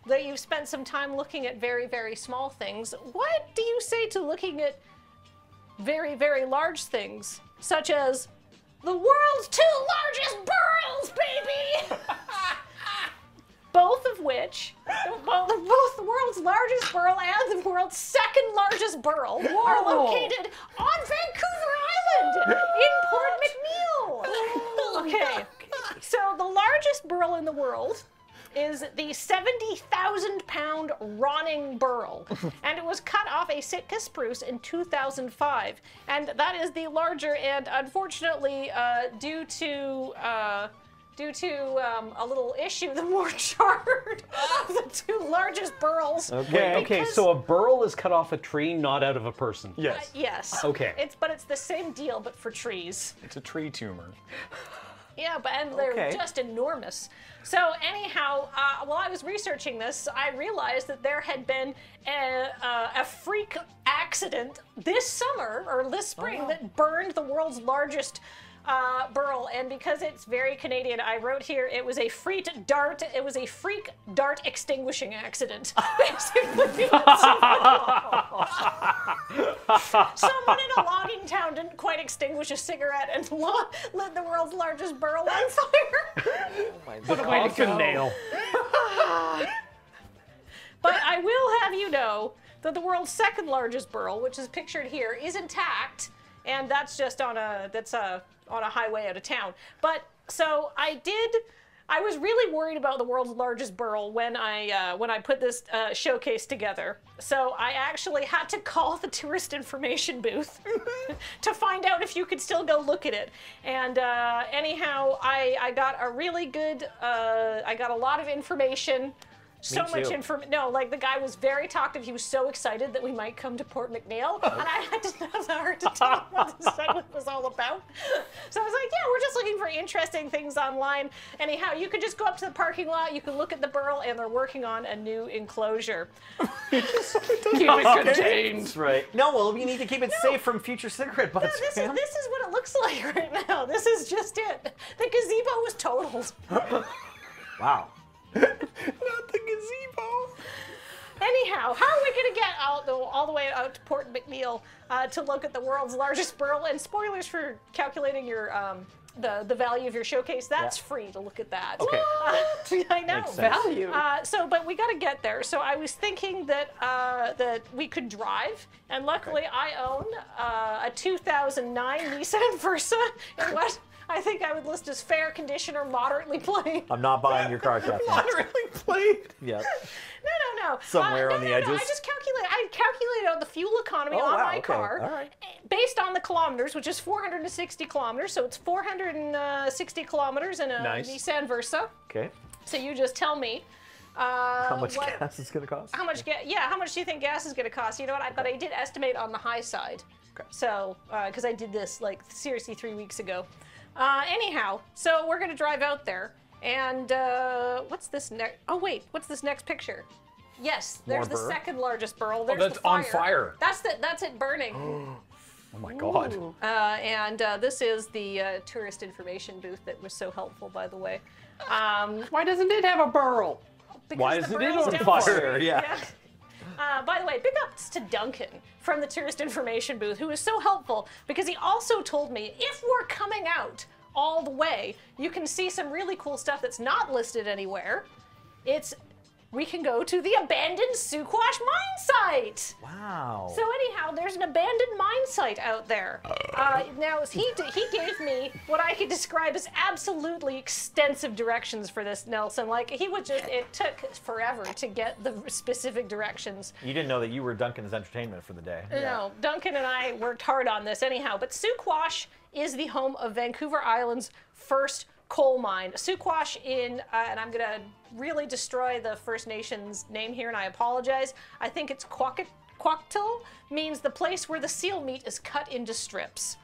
that you've spent some time looking at very, very small things, what do you say to looking at very, very large things, such as the world's two largest burls, baby? both of which, both, both the world's largest burl and the world's second largest burl are located on Vancouver Island in Port McNeill. Okay, so the largest burl in the world is the 70,000 pound Ronning burl, and it was cut off a Sitka spruce in 2005. And that is the larger, and unfortunately, uh, due to uh, due to um, a little issue, the more charred of the two largest burls. Okay. Okay. So a burl is cut off a tree, not out of a person. Uh, yes. Okay. It's but it's the same deal, but for trees. It's a tree tumor. Yeah, but and they're Okay. just enormous. So anyhow, uh, while I was researching this, I realized that there had been a, uh, a freak accident this summer or this spring that burned the world's largest. Uh, burl, and because it's very Canadian, I wrote here it was a freak dart. It was a freak dart extinguishing accident. Basically, someone in a logging town didn't quite extinguish a cigarette and lo- lit the world's largest burl on fire. What The coffin nail. But I will have you know that the world's second largest burl, which is pictured here, is intact, and that's just on a that's a on a highway out of town. But so I did. I was really worried about the world's largest burl when I uh, when I put this uh, showcase together. So I actually had to call the tourist information booth to find out if you could still go look at it. And uh, anyhow, I I got a really good. Uh, I got a lot of information. So much information. No, like the guy was very talkative. He was so excited that we might come to Port McNeill, and I had to have hard to tell him what the segment was all about. So I was like, "Yeah, we're just looking for interesting things online." Anyhow, you could just go up to the parking lot. You can look at the burl, and they're working on a new enclosure. Keep it contained. That's right. No, well, we need to keep it safe from future cigarette No, butts. this is this is what it looks like right now. This is just it. The gazebo was totaled. Wow. Not the gazebo. Anyhow, how are we going to get out the, all the way out to Port McNeill? Uh, to look at the world's largest burl. And spoilers for calculating your um, the the value of your showcase. That's Yeah. free to look at that. Okay. Uh, I know Makes sense. value. Uh, so, but we got to get there. So I was thinking that uh, that we could drive, and luckily I own uh, a 2009 Nissan Versa in what I think I would list as fair condition or moderately plain. I'm not buying your car, Kathleen. Moderately plain. Yeah. No, no, no. Somewhere Uh, on no, the no, edges. No, I just calculated. I calculated out the fuel economy Oh, on wow, my okay. car right. based on the kilometers, which is 460 kilometers. So it's 460 kilometers in a Nice. Nissan Versa. Okay. So you just tell me. Uh, How much what, gas is gonna cost? How much gas? Yeah, how much do you think gas is going to cost? You know what? I, but I did estimate on the high side. Okay. So, because I did this like seriously three weeks ago. Uh, anyhow, so we're going to drive out there. And uh, what's this next? Oh, wait, what's this next picture? Yes, More there's the burr? second largest burl. There's that's the on fire. fire. That's the, that's it burning. Oh my god. Uh, and uh, this is the uh, tourist information booth that was so helpful, by the way. Um, Why doesn't it have a burl? because Why isn't it burl's on fire? fire. Yeah. Uh, by the way, big ups to Duncan from the tourist information booth, who was so helpful because he also told me if we're coming out all the way, you can see some really cool stuff that's not listed anywhere. It's we can go to the abandoned Suquash mine site. Wow. So anyhow, there's an abandoned mine site out there. Uh, now he he gave me what I could describe as absolutely extensive directions for this, Nelson. Like he would just it took forever to get the specific directions. You didn't know that you were Duncan's entertainment for the day. No, Duncan and I worked hard on this anyhow. But Suquash is the home of Vancouver Island's first coal mine. Suquash in, uh, and I'm going to really destroy the First Nations name here, and I apologize. I think it's Quackit. Quactil means the place where the seal meat is cut into strips.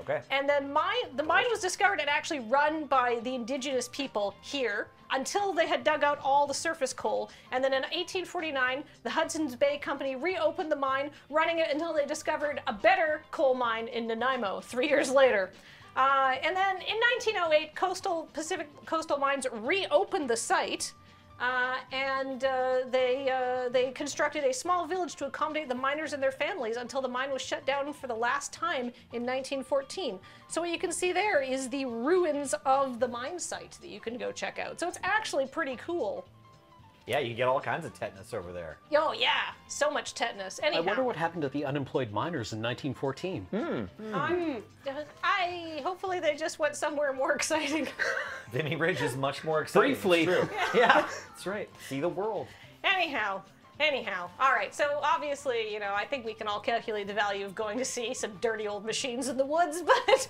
Okay. And then mine, the mine was discovered and actually run by the indigenous people here until they had dug out all the surface coal. And then in 1849, the Hudson's Bay Company reopened the mine, running it until they discovered a better coal mine in Nanaimo three years later. Uh, and then in 1908, Coastal Pacific Coastal Mines reopened the site. Uh, and uh, they uh, they constructed a small village to accommodate the miners and their families until the mine was shut down for the last time in 1914. So what you can see there is the ruins of the mine site that you can go check out. So it's actually pretty cool. Yeah, you get all kinds of tetanus over there. Oh yeah, so much tetanus. I wonder what happened to the unemployed miners in 1914. Hmm. Hmm. I'm- I hopefully they just went somewhere more exciting. Vimy Ridge is much more exciting. it's Briefly. true. yeah, that's right. See the world. Anyhow, anyhow. All right. So obviously, you know, I think we can all calculate the value of going to see some dirty old machines in the woods, but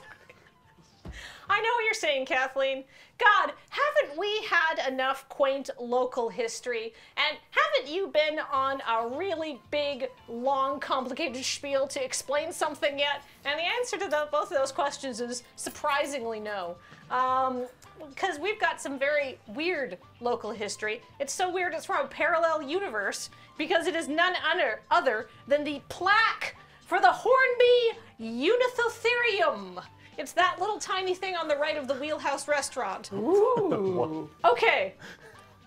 I know what you're saying, Kathleen. God, haven't we had enough quaint local history? And haven't you been on a really big, long, complicated spiel to explain something yet? And the answer to the, both of those questions is surprisingly no. Um, because we've got some very weird local history. It's so weird it's from a parallel universe because it is none other, other than the plaque for the Hornby Unithotherium. It's that little tiny thing on the right of the Wheelhouse restaurant. Ooh. Okay.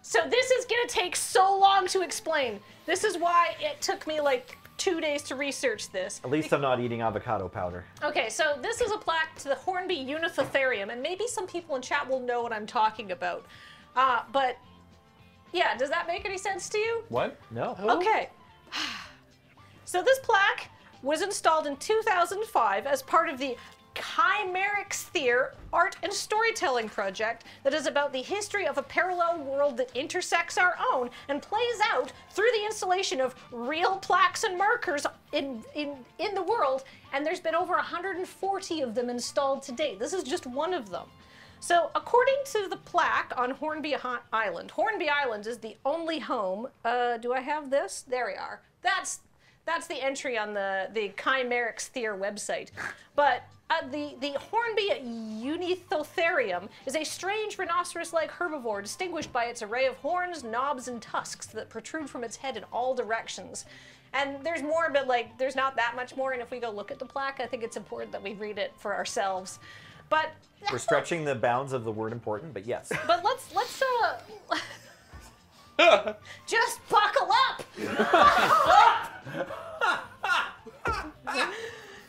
So this is gonna take so long to explain. This is why it took me like two days to research this. At least I'm not eating avocado powder. Okay, so this is a plaque to the Hornby Unithotherium, and maybe some people in chat will know what I'm talking about. Uh, but yeah, does that make any sense to you? What? No. Okay. So this plaque was installed in 2005 as part of the Kcymaerxthaere art and storytelling project that is about the history of a parallel world that intersects our own and plays out through the installation of real plaques and markers in, in, in the world. And there's been over 140 of them installed to date. This is just one of them. So, according to the plaque on Hornby Island, Hornby Island is the only home. Uh, do I have this? There we are. That's that's the entry on the the Kcymaerxthaere website. But uh, the the Hornby Unithotherium is a strange rhinoceros-like herbivore distinguished by its array of horns, knobs, and tusks that protrude from its head in all directions. And there's more, but like there's not that much more. And if we go look at the plaque, I think it's important that we read it for ourselves. But We're stretching the bounds of the word important, but yes. but let's let's uh just buckle up.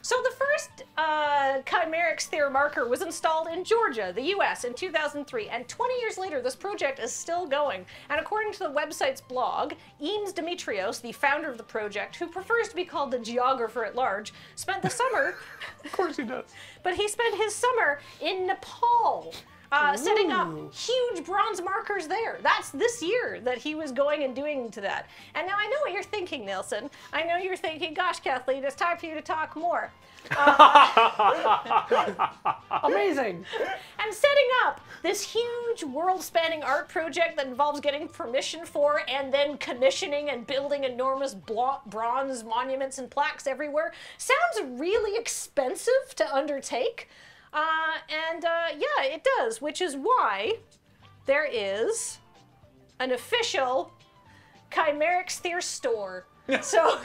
So the first uh, Kcymaerxthaere marker was installed in Georgia, the U.S., in 2003, and 20 years later, this project is still going. And according to the website's blog, Eames Demetrios, the founder of the project, who prefers to be called the geographer at large, spent the summer. of course he does. But he spent his summer in Nepal. Uh, setting up huge bronze markers there. That's this year that he was going and doing to that. And now I know what you're thinking, Nelson. I know you're thinking, gosh, Kathleen, it's time for you to talk more. Amazing. And setting up this huge world spanning art project that involves getting permission for and then commissioning and building enormous bronze monuments and plaques everywhere sounds really expensive to undertake. Uh, and uh, yeah, it does, which is why there is an official Kcymaerxthaere store. so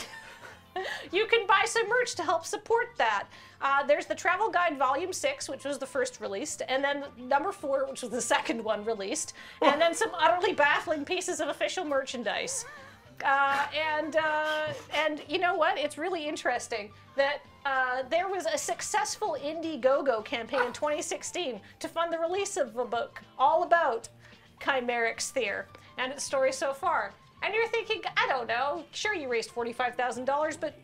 you can buy some merch to help support that. Uh, there's the Travel Guide Volume 6, which was the first released, and then number 4, which was the second one released, and then some utterly baffling pieces of official merchandise. Uh, and uh, and you know what? It's really interesting that uh, there was a successful Indiegogo campaign in 2016 to fund the release of a book all about Kcymaerxthaere and its story so far. And you're thinking, I don't know, sure you raised $45,000, but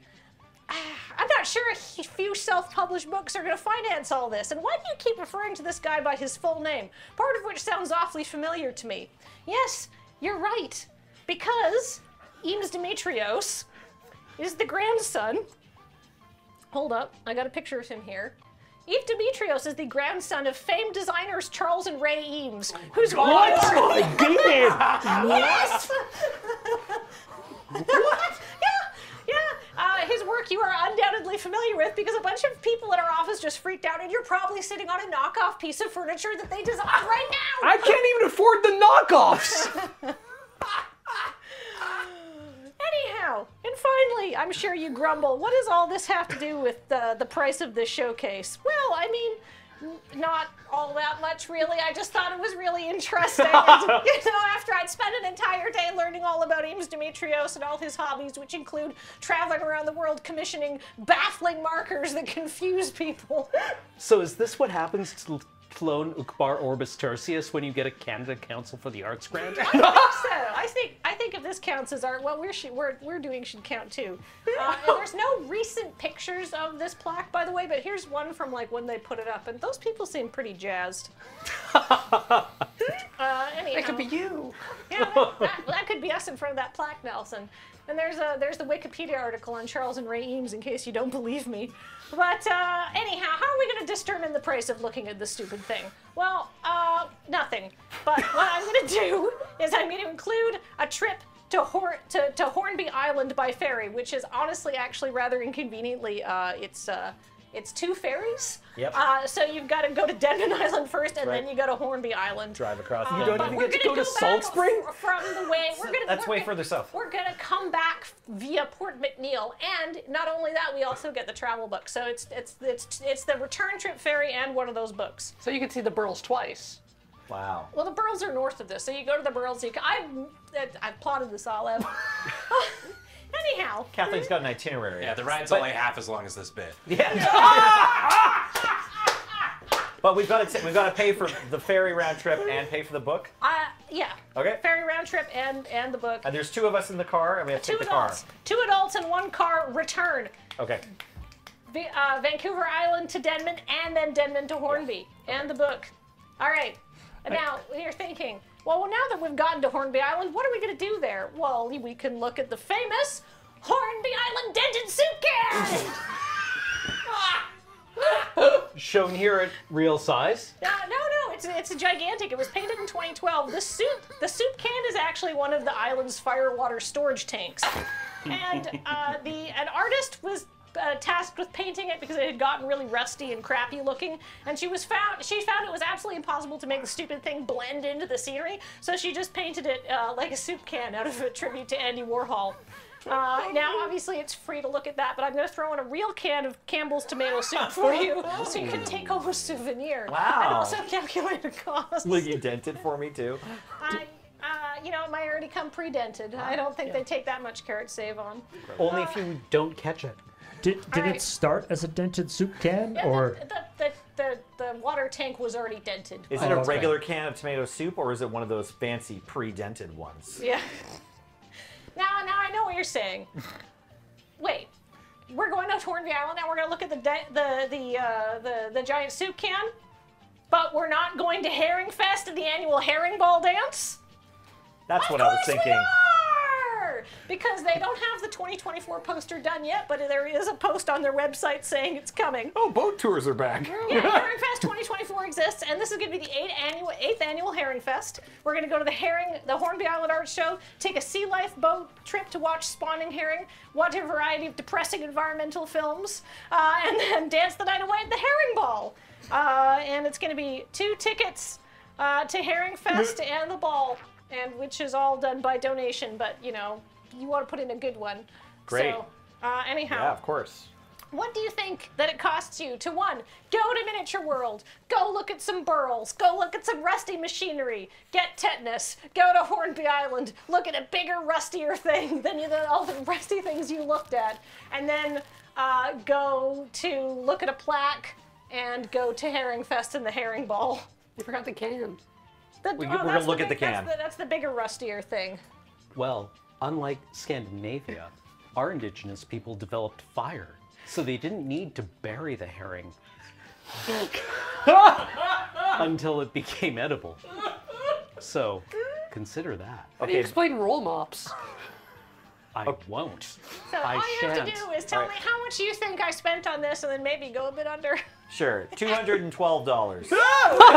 ah, I'm not sure a few self-published books are going to finance all this. And why do you keep referring to this guy by his full name? Part of which sounds awfully familiar to me. Yes, you're right. Because Eames Demetrios is the grandson. Hold up, I got a picture of him here. Eames Demetrios is the grandson of famed designers Charles and Ray Eames, who's What? Oh my goodness. yes. what? Yeah, yeah. Uh, his work you are undoubtedly familiar with because a bunch of people in our office just freaked out, and you're probably sitting on a knockoff piece of furniture that they designed right now. I can't even afford the knockoffs. Anyhow, and finally, I'm sure you grumble. What does all this have to do with the the price of this showcase? Well, I mean, not all that much really. I just thought it was really interesting. And, you know, after I'd spent an entire day learning all about Eames Demetrios and all his hobbies, which include traveling around the world commissioning baffling markers that confuse people. So is this what happens to Tlön Uqbar Orbis Tertius when you get a Canada Council for the Arts grant? I think so. I think I think if this counts as art, what we're sh- we're, we're doing should count too. Uh, there's no recent pictures of this plaque, by the way, but here's one from like when they put it up, and those people seem pretty jazzed. uh, anyhow. It could be you. Yeah, that, that, that could be us in front of that plaque, Nelson. And there's a there's the Wikipedia article on Charles and Ray Eames in case you don't believe me. But uh, anyhow, how are we going to determine the price of looking at this stupid thing? Well, uh, nothing. But what I'm going to do is I'm going to include a trip to, Hor- to, to Hornby Island by ferry, which is honestly actually rather inconveniently uh, it's uh, it's two ferries. Yep. Uh, so you've got to go to Denman Island first, and Right. then you go to Hornby Island. Drive across. Uh, the but we're gonna back f- From the way we're gonna. That's we're way gonna- further south. We're gonna come back via Port McNeill, and not only that, we also get the travel book. So it's it's it's it's the return trip ferry and one of those books. So you can see the Burls twice. Wow. Well, the Burls are north of this, so you go to the Burls. You can, I I plotted this all out. Anyhow, Kathleen's got an itinerary. Yeah, the ride's But- only half as long as this bit. Yeah. But we've got to we've got to pay for the ferry round trip and pay for the book. uh, yeah. Okay. Ferry round trip and and the book. And there's two of us in the car, and we have to Two take the car. adults, two adults and one car. Return. Okay. V- uh, Vancouver Island to Denman, and then Denman to Hornby, and the book. All right. And now you're thinking, well, now that we've gotten to Hornby Island, what are we going to do there? Well, we can look at the famous Hornby Island dented soup can. Shown here at real size. Uh, no, no, it's it's a gigantic. It was painted in 2012. The soup the soup can is actually one of the island's firewater storage tanks, and uh, the an artist was. Uh, tasked with painting it because it had gotten really rusty and crappy looking, and she was found. She found it was absolutely impossible to make the stupid thing blend into the scenery, so she just painted it uh, like a soup can out of a tribute to Andy Warhol. Uh, now, obviously, it's free to look at that, but I'm going to throw in a real can of Campbell's tomato soup for you, so you can take home a souvenir. Wow. And also calculate the cost. Will you dent it for me too? I, uh, you know, it might already come pre-dented. I don't think they take that much carrot save on. Only if you don't catch it. Did, did Alright. it start as a dented soup can, Yeah, or the, the, the, the water tank was already dented. Is it a regular can of tomato soup or is it one of those fancy pre-dented ones? Yeah. Now, now I know what you're saying. Wait, we're going to Hornby Island and we're going to look at the de- the the uh, the the giant soup can, but we're not going to Herring Fest and the annual herring ball dance. That's what I was thinking. Because they don't have the 2024 poster done yet, but there is a post on their website saying it's coming. Oh, boat tours are back. Yeah, Herring Fest 2024 exists, and this is going to be the eighth annual, eighth annual Herring Fest. We're going to go to the Herring, the Hornby Island Art Show, take a sea life boat trip to watch spawning herring, watch a variety of depressing environmental films, uh, and then dance the night away at the Herring Ball. Uh, and it's going to be two tickets uh, to Herring Fest and the ball, and which is all done by donation. But you know, you want to put in a good one. Great. So, uh, anyhow. Yeah, of course. What do you think that it costs you to one, go to Miniature World, go look at some burls, go look at some rusty machinery, get tetanus, go to Hornby Island, look at a bigger, rustier thing than you, than all the rusty things you looked at, and then uh, go to look at a plaque and go to Herring Fest and the Herring Ball? You forgot the can. The, We- oh, we're gonna look the at the big- that's can. the- that's the bigger, rustier thing. Well, unlike Scandinavia, our indigenous people developed fire, so they didn't need to bury the herring until it became edible. So, consider that. How do you explain roll mops? I won't. So I all you have to shan't. do is tell All me how much you think I spent on this, and then maybe go a bit under. Sure, two hundred and twelve dollars.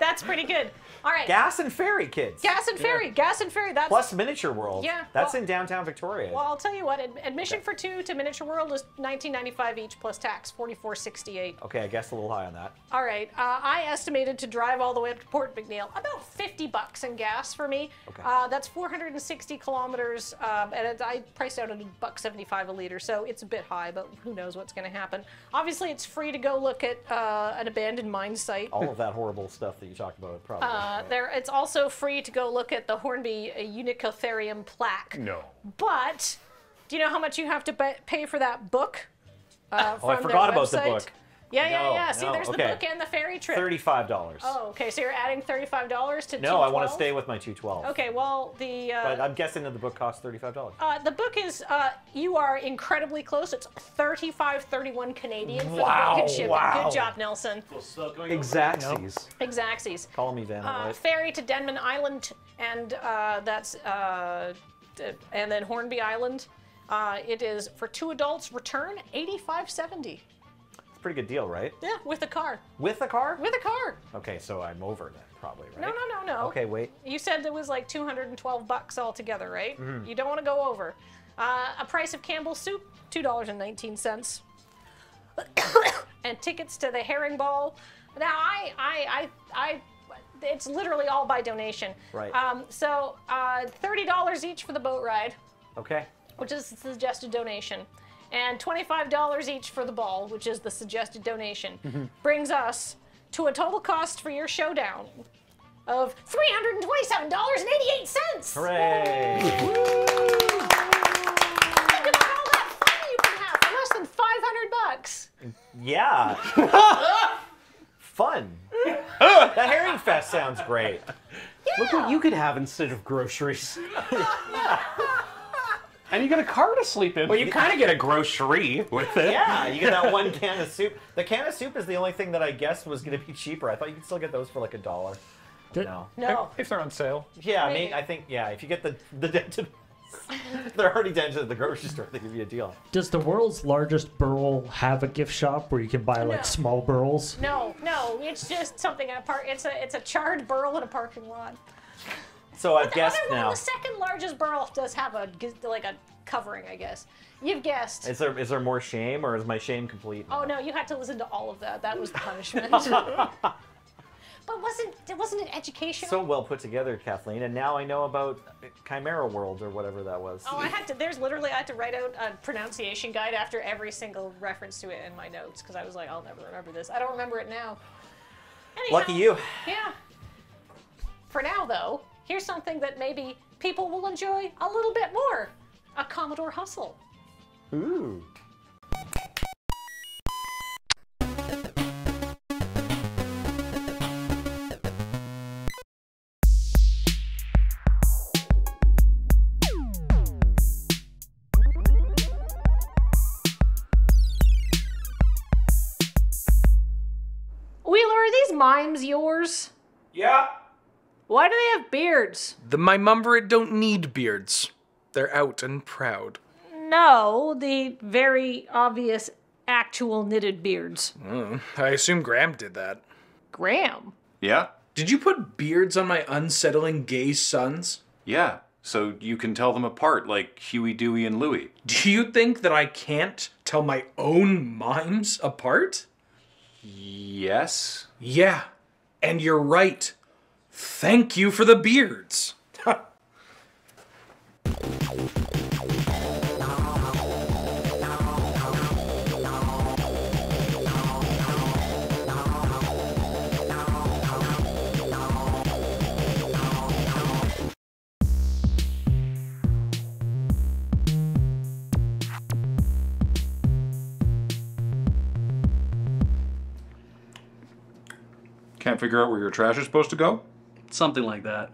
That's pretty good. All right. Gas and ferry, kids. Gas and ferry. Gas and ferry. That's Plus Miniature World. Yeah, That's well- in downtown Victoria. Well, I'll tell you what. Ad- admission for two to Miniature World is 19.95 each plus tax, 44.68. okay, I guess a little high on that. All right. Uh, I estimated to drive all the way up to Port McNeill about 50 bucks in gas for me. Okay. Uh, that's 460 kilometers, um, and it, I priced out at a buck 75 a liter, so it's a bit high, but who knows what's going to happen. Obviously, it's free to go look at uh, an abandoned mine site. All of that horrible stuff that you talked about, probably. Uh, there, it's also free to go look at the Hornby uh, Unicotherium plaque. no. But do you know how much you have to pay for that book? Uh, Oh, I forgot about the book. Yeah, yeah, No, yeah. See, no, there's okay. the book and the ferry trip. Thirty-five dollars. Oh, okay. So you're adding thirty-five dollars to. no, I want to stay with my two twelve. Okay, well the. Uh, But I'm guessing that the book costs thirty-five dollars. uh, the book is, uh, you are incredibly close. It's 35.31 Canadian for Wow, the book and shipping. wow. Good job, Nelson. Exactsies. Exactsies. Call me Van Uh, ferry to Denman Island, and uh, that's uh, and then Hornby Island. Uh, it is for two adults. Return eighty-five seventy. It's a pretty good deal, right? Yeah, with a car. With a car? With a car. Okay, so I'm over then, probably, right? No, no, no, no. Okay, wait. You said it was like 212 bucks altogether, right? Mhm. You don't want to go over. Uh, a price of Campbell's soup, two dollars and nineteen cents. and tickets to the herring ball. Now, I, I, I, I, it's literally all by donation. Right. Um, so, uh, thirty dollars each for the boat ride, Okay. which is the suggested donation, and twenty-five dollars each for the ball, which is the suggested donation Mhm. brings us to a total cost for your showdown of $327.88. Hooray! Think about all that fun you can have for less than 500 bucks. Yeah. Fun. that Herring Fest sounds great. Look what you could have instead of groceries. And you get a car to sleep in. Well, you kind of get a grocery with it. Yeah, you get that one can of soup. The can of soup is the only thing that I guessed was going to be cheaper. I thought you could still get those for like a dollar. No. No. If they're on sale. Yeah, I mean, I think yeah. If you get the the dented, they're already dented at the grocery store. They give you a deal. does the world's largest burl have a gift shop where you can buy like No. small burls? No, no, it's just something in a park. It's a it's a charred burl in a parking lot. So I've The guessed other one, now. the second largest burl does have a g- like a covering, I guess. You've guessed. Is there is there more shame or is my shame complete? Oh no, you had to listen to all of that. That was the punishment. but wasn't it wasn't it educational? So well put together, Kathleen. And now I know about uh, Chimera World or whatever that was. Oh, I had to. There's literally I had to write out a pronunciation guide after every single reference to it in my notes because I was like, I'll never remember this. I don't remember it now. Anyhow, Lucky you. Yeah. For now, though, here's something that maybe people will enjoy a little bit more: a Commodore Hustle. Ooh. Wheeler, are these mimes yours? Yeah. Why do they have beards? The my mumverit don't need beards. They're out and proud. No, the very obvious actual knitted beards. Mm, I assume Graham did that. Graham? Yeah? Did you put beards on my unsettling gay sons? Yeah. So you can tell them apart like Huey, Dewey, and Louie. Do you think that I can't tell my own mimes apart? Yes. Yeah, and you're right. Thank you for the beards. Can't figure out where your trash is supposed to go? Something like that.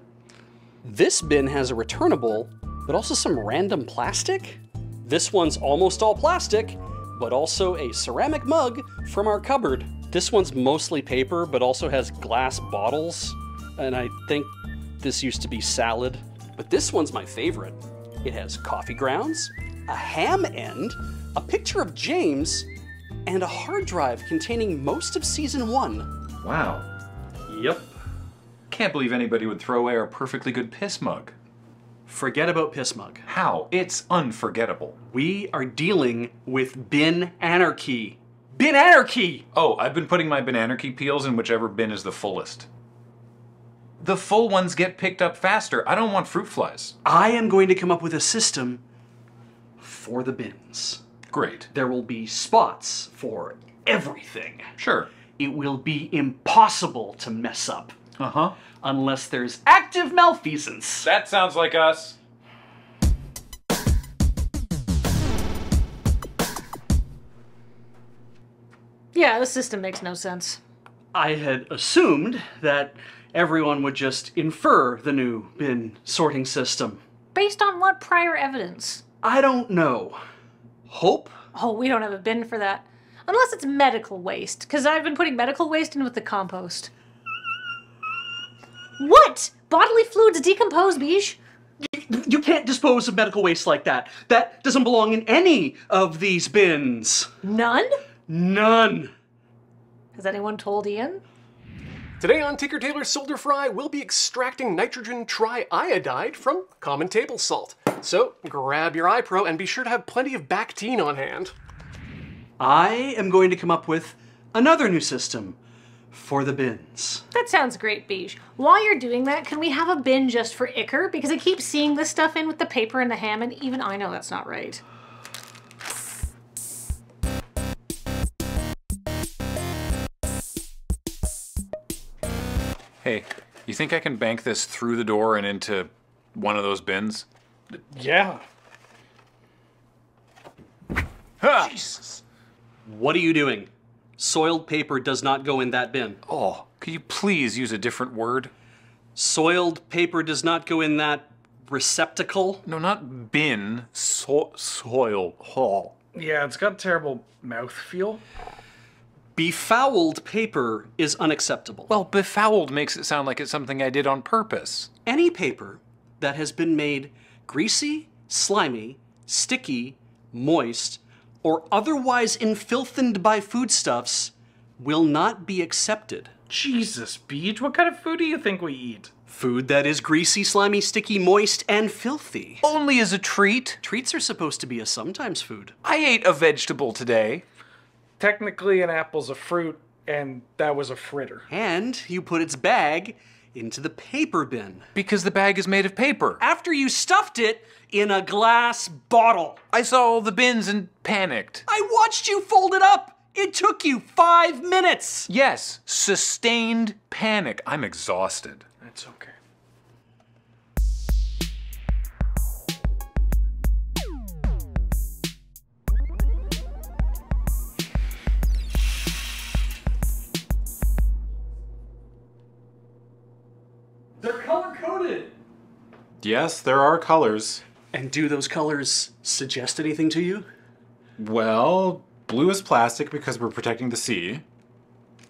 This bin has a returnable, but also some random plastic. This one's almost all plastic, but also a ceramic mug from our cupboard. This one's mostly paper, but also has glass bottles. And I think this used to be salad. But this one's my favorite. It has coffee grounds, a ham end, a picture of James, and a hard drive containing most of season one. Wow. Yep. I can't believe anybody would throw away our perfectly good piss mug. Forget about piss mug. How? It's unforgettable. We are dealing with bin anarchy. Bin anarchy! Oh, I've been putting my bin anarchy peels in whichever bin is the fullest. The full ones get picked up faster. I don't want fruit flies. I am going to come up with a system for the bins. Great. There will be spots for everything. Sure. It will be impossible to mess up. Uh huh. Unless there's active malfeasance. That sounds like us. Yeah, the system makes no sense. I had assumed that everyone would just infer the new bin sorting system. Based on what prior evidence? I don't know. Hope? Oh, we don't have a bin for that. Unless it's medical waste, because I've been putting medical waste in with the compost. What? Bodily fluids decompose, Biche? You can't dispose of medical waste like that. That doesn't belong in any of these bins. None? None. Has anyone told Ian? Today on Tinker Tailor Soldier Fry, we'll be extracting nitrogen triiodide from common table salt. So grab your iPro and be sure to have plenty of Bactine on hand. I am going to come up with another new system for the bins. That sounds great, Beej. While you're doing that, can we have a bin just for ichor? Because I keep seeing this stuff in with the paper and the ham, and even I know that's not right. Hey, you think I can bank this through the door and into one of those bins? Yeah. Jesus. What are you doing? Soiled paper does not go in that bin. Oh, could you please use a different word? Soiled paper does not go in that receptacle. No, not bin. So- soil. Oh. Yeah, it's got a terrible mouth feel. Befouled paper is unacceptable. Well, befouled makes it sound like it's something I did on purpose. Any paper that has been made greasy, slimy, sticky, moist, or otherwise enfilthened by foodstuffs will not be accepted. Jesus, Beej, what kind of food do you think we eat? Food that is greasy, slimy, sticky, moist, and filthy. Only as a treat. Treats are supposed to be a sometimes food. I ate a vegetable today. Technically, an apple's a fruit, and that was a fritter. And you put its bag into the paper bin. Because the bag is made of paper. After you stuffed it in a glass bottle. I saw all the bins and panicked. I watched you fold it up. It took you five minutes. Yes, sustained panic. I'm exhausted. That's okay. Color coded. Yes, there are colors. And do those colors suggest anything to you? Well, blue is plastic because we're protecting the sea.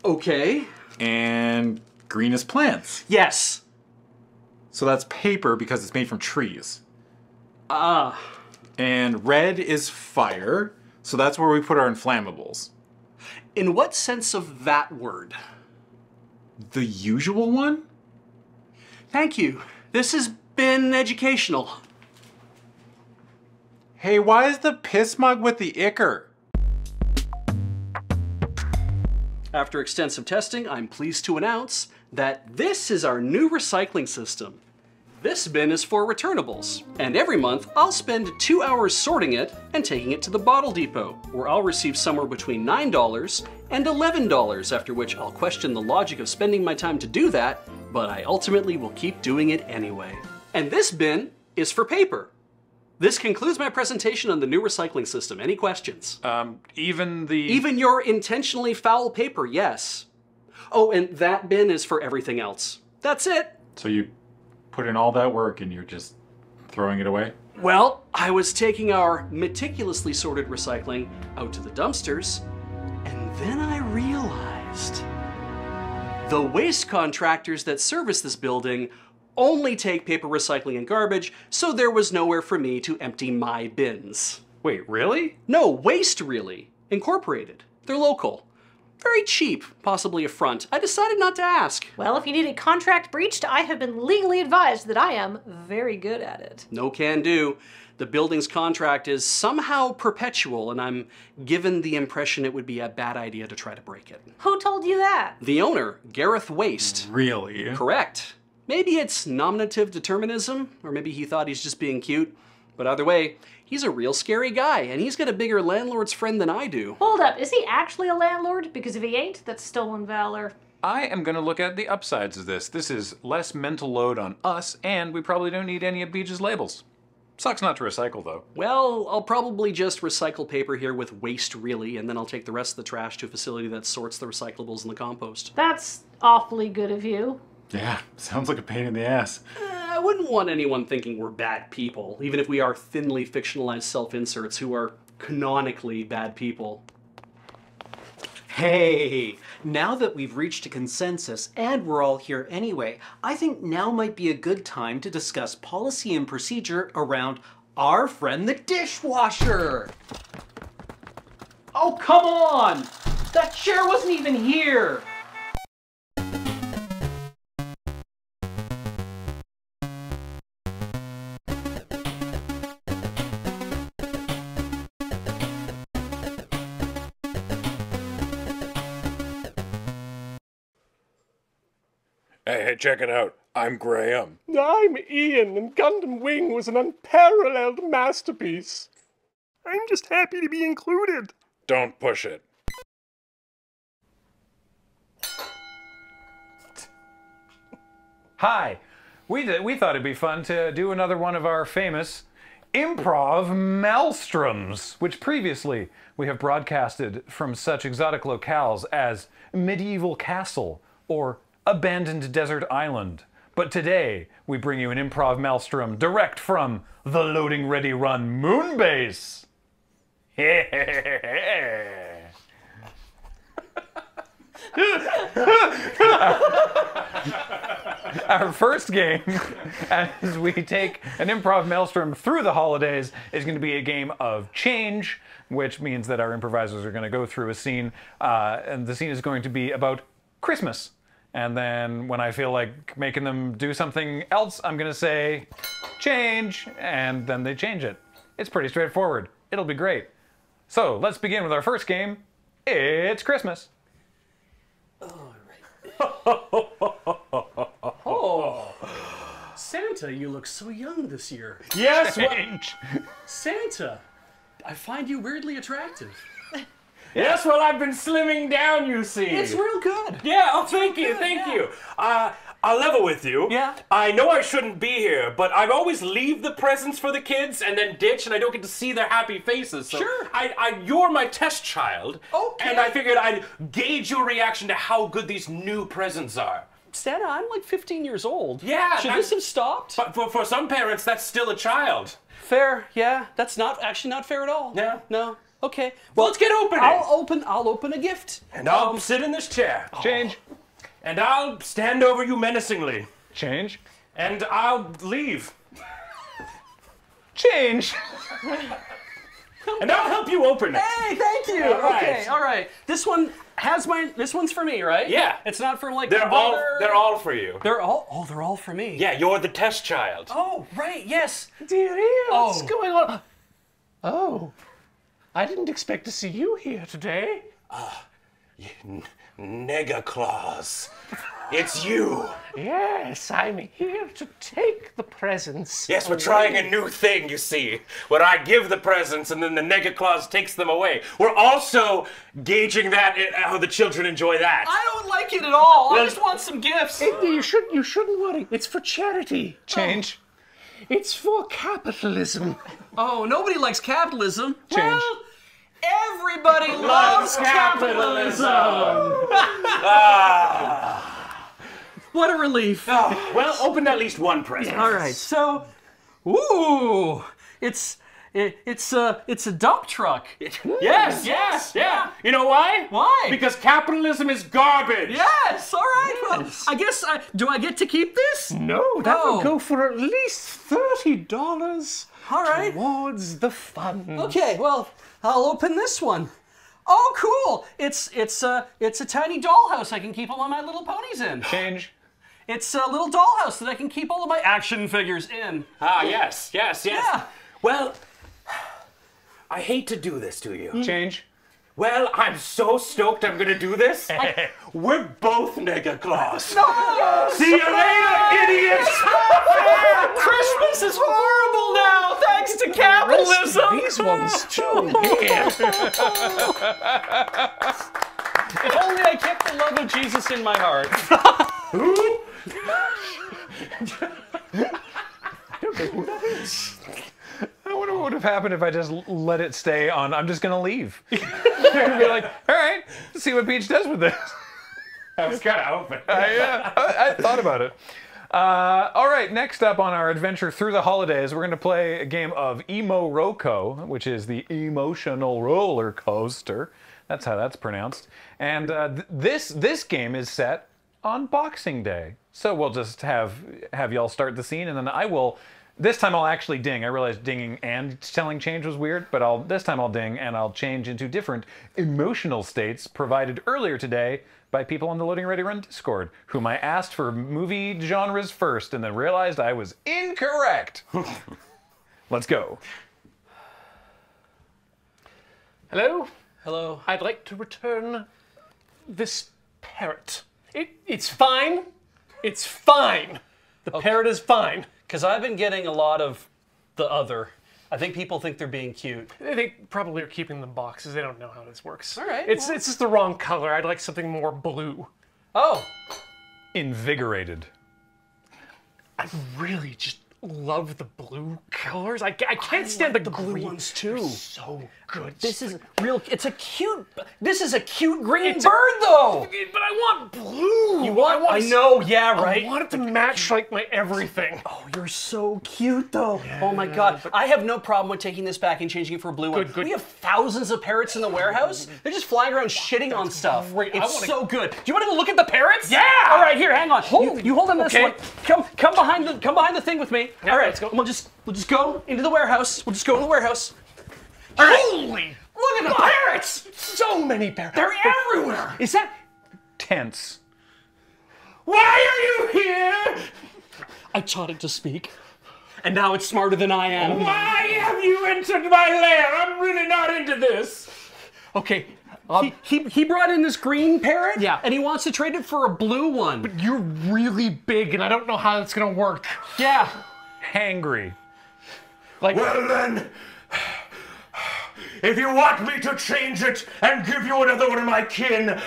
Okay. And green is plants. Yes. So that's paper because it's made from trees. Ah. And red is fire, so that's where we put our inflammables. In what sense of that word? The usual one? Thank you. This has been educational. Hey, why is the piss mug with the ichor? After extensive testing, I'm pleased to announce that this is our new recycling system. This bin is for returnables, and every month I'll spend two hours sorting it and taking it to the bottle depot, where I'll receive somewhere between $9 and $11, after which I'll question the logic of spending my time to do that, but I ultimately will keep doing it anyway. And this bin is for paper. This concludes my presentation on the new recycling system. Any questions? Um, even the. Even your intentionally foul paper, yes. Oh, and that bin is for everything else. That's it. So you put in all that work and you're just throwing it away? Well, I was taking our meticulously sorted recycling out to the dumpsters, and then I realized the waste contractors that service this building only take paper recycling and garbage, so there was nowhere for me to empty my bins. Wait, really? No, Waste Really. Incorporated. They're local. Very cheap, possibly a front. I decided not to ask. Well, if you need a contract breached, I have been legally advised that I am very good at it. No can do. The building's contract is somehow perpetual, and I'm given the impression it would be a bad idea to try to break it. Who told you that? The owner, Gareth Waste. Really? Correct. Maybe it's nominative determinism, or maybe he thought he's just being cute. But either way, he's a real scary guy, and he's got a bigger landlord's friend than I do. Hold up, is he actually a landlord? Because if he ain't, that's stolen valor. I am going to look at the upsides of this. This is less mental load on us, and we probably don't need any of Beej's labels. Sucks not to recycle, though. Well, I'll probably just recycle paper here with waste really, and then I'll take the rest of the trash to a facility that sorts the recyclables and the compost. That's awfully good of you. Yeah, sounds like a pain in the ass. Uh, I wouldn't want anyone thinking we're bad people, even if we are thinly fictionalized self-inserts who are canonically bad people. Hey, now that we've reached a consensus and we're all here anyway, I think now might be a good time to discuss policy and procedure around our friend the dishwasher. Oh, come on! That chair wasn't even here! Hey, hey, check it out. I'm Graham. I'm Ian, and Gundam Wing was an unparalleled masterpiece. I'm just happy to be included. Don't push it. Hi. We, did, we thought it'd be fun to do another one of our famous improv maelstroms, which previously we have broadcasted from such exotic locales as Medieval Castle or Abandoned Desert Island. But today we bring you an improv maelstrom direct from the Loading Ready Run moon Moonbase. Our first game, as we take an improv maelstrom through the holidays, is going to be a game of change, which means that our improvisers are going to go through a scene, uh, and the scene is going to be about Christmas. And then when I feel like making them do something else, I'm going to say change, and then they change it. It's pretty straightforward. It'll be great. So let's begin with our first game. It's Christmas. Oh, Santa, you look so young this year. Yes, well- Santa, I find you weirdly attractive. Yes, well, I've been slimming down, you see. It's real good. Yeah, oh, thank you, thank you. Uh, I'll level with you. Yeah. I know I shouldn't be here, but I always leave the presents for the kids and then ditch, and I don't get to see their happy faces. So sure. I, I, you're my test child. Okay. And I figured I'd gauge your reaction to how good these new presents are. Santa, I'm like 15 years old. Yeah. Should this have stopped? But for, for some parents, that's still a child. Fair, yeah. That's not actually not fair at all. Yeah. No. Okay. Well, let's get open. I'll open. I'll open a gift. And I'll um, sit in this chair. Oh. Change. And I'll stand over you menacingly. Change. And I'll leave. Change. And I'll help you open it. Hey, thank you. All right. Okay, all right. This one has my. This one's for me, right? Yeah. It's not for like. They're all brother. they're all for you. They're all. Oh, they're all for me. Yeah, you're the test child. Oh, right. Yes. Dearie, what's Oh. going on? Oh, I didn't expect to see you here today. Ah, nega Claus. It's you. Yes, I'm here to take the presents. Yes, we're trying a new thing, you see, where I give the presents and then the Nega Claus takes them away. We're also gauging that eh, eh, how the children enjoy that. I don't like it at all. I just want some gifts. It- you shouldn't. you shouldn't worry. It's for charity. Change. Oh. It's for capitalism. Oh, nobody likes capitalism. Change. Well, everybody loves capitalism. What a relief. Oh, well, open at least one present. All right, so, ooh, it's it, it's a it's a dump truck. Yes, yes, yeah. You know why? Why? Because capitalism is garbage. Yes. All right. Well, I guess I do. I get to keep this? No, that Oh. would go for at least thirty dollars. All right. Towards the fund. Okay. Well, I'll open this one. Oh, cool! It's it's a it's a tiny dollhouse I can keep all of my little ponies in. Change. It's a little dollhouse that I can keep all of my action figures in. Ah, yes, yes, yes. Yeah. Well, I hate to do this to you. Change. Well, I'm so stoked I'm gonna do this. We're both Nega Claus. No! See you later, idiots! Christmas is horrible now, thanks to capitalism. These ones too. If only I kept the love of Jesus in my heart. I wonder what would have happened if I just let it stay on. I'm just gonna leave. I'd be like, all right, let's see what Peach does with this. I was kind of hoping. I, I, I thought about it. Uh, all right, next up on our adventure through the holidays, we're going to play a game of Emo Roco, which is the emotional roller coaster. That's how that's pronounced. And uh, th- this this game is set on Boxing Day, so we'll just have have y'all start the scene, and then I will. This time I'll actually ding. I realized dinging and telling change was weird, but I'll this time I'll ding and I'll change into different emotional states provided earlier today by people on the Loading Ready Run Discord, whom I asked for movie genres first and then realized I was incorrect. Let's go. Hello. Hello. I'd like to return this parrot. It, it's fine. It's fine. The parrot is fine. Because I've been getting a lot of the other. I think people think they're being cute. They probably are keeping them boxes. They don't know how this works. All right, It's well- it's just the wrong color. I'd like something more blue. Oh. Invigorated. I really just love the blue colors. I, I can't stand the, green ones too. So good. This is real. It's a cute. This is a cute green It's a- bird, though. But I want blue. You want? I, want I know. Yeah. Right. I want it to match like my everything. Oh, you're so cute, though. oh my God, I have no problem with taking this back and changing it for a blue one. Good, good. We have thousands of parrots in the warehouse. They're just flying around shitting on stuff. great. It's wanna- so good. Do you want to go look at the parrots? Yeah! All right, here, hang on. You, you hold on this Okay. one. Come, come behind the, come behind the thing with me. Yeah, All right, let's go. We'll just, we'll just go into the warehouse. We'll just go in the warehouse. Holy! Look at the parrots. So many parrots. They're everywhere. Is that? Tense. Why are you here? I taught it to speak, and now it's smarter than I am. Why have you entered my lair? I'm really not into this. Okay. Um, he, he, he brought in this green parrot. Yeah. And he wants to trade it for a blue one. But you're really big, and I don't know how that's gonna work. Yeah. Hangry. Like, Well then, if you want me to change it and give you another one of my kin,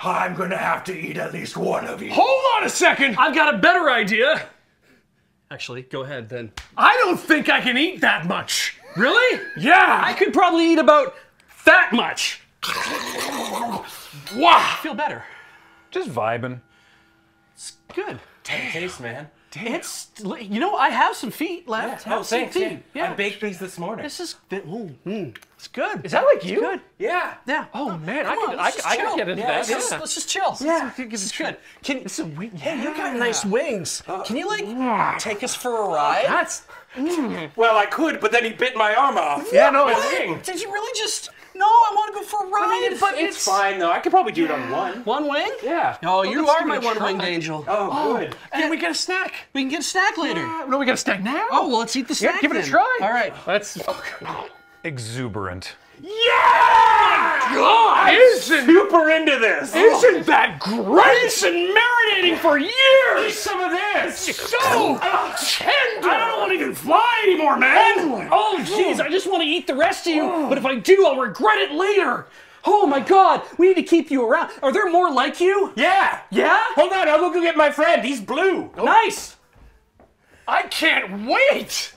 I'm gonna have to eat at least one of you. hold on a second. I've got a better idea. Actually, go ahead then. I don't think I can eat that much. Really? Yeah. I could probably eat about that much. Wow. I feel better. Just vibing. It's good. Damn. Taste, man. It's you know I have some feet left. Yeah. Oh, thanks, feet. yeah. I baked these this morning. This is ooh, mm, it's good. Is that like It's you? Good. Yeah. Yeah. Oh man, I could, on, I, let's I could get into Yeah, that. let's just- let's just chill. Yeah, this is good. Can this is weird. Yeah, you got nice wings. Can you like take us for a ride? That's. Well, I could, but then he bit my arm off. Yeah, no, it's- wing. Did you really just? No, I want to go for a ride. I mean, it's, it's, fine though. I could probably do it on one. One wing? Yeah. Oh, Well, you are my one-winged angel. Oh, oh, good. Can we get a snack? We can get a snack later. No, we got a snack now. Oh, well, let's eat the snack. Yeah, give it a try. All right. Let's. Oh, Exuberant. God, Isn't- super into this. Oh. Isn't that great? It's been marinating for years. Eat years. some of this. So uh, tender. I don't want to even fly anymore, man. Oh, oh, jeez, I just want to eat the rest of you. Oh. But if I do, I'll regret it later. Oh my God, we need to keep you around. Are there more like you? Yeah. Yeah. Hold on, I'll go get my friend. He's blue. Nice. I can't wait.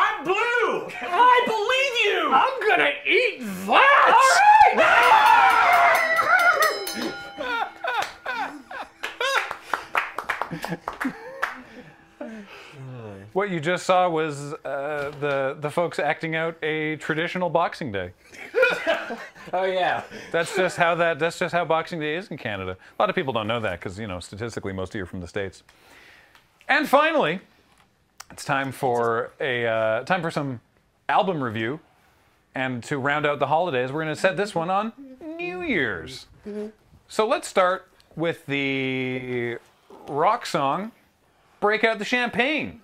I'm blue. I believe you. I'm gonna eat that. What you just saw was uh, the the folks acting out a traditional Boxing Day. Oh yeah. That's just how that. That's just how Boxing Day is in Canada. A lot of people don't know that because you know statistically most of you are from the states. And finally, it's time for a uh, time for some album review. And to round out the holidays, we're going to set this one on New Year's. So let's start with the rock song "Break Out the Champagne."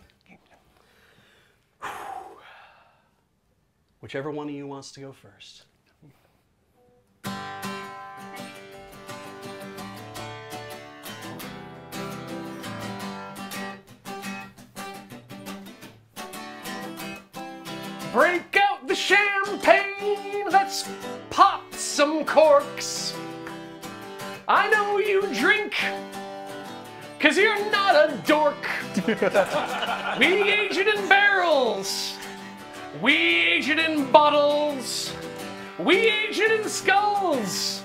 Whichever one of you wants to go first. Break out the champagne. Let's pop some corks. I know you drink, cause you're not a dork. we age it in barrels. We age it in bottles. We age it in skulls.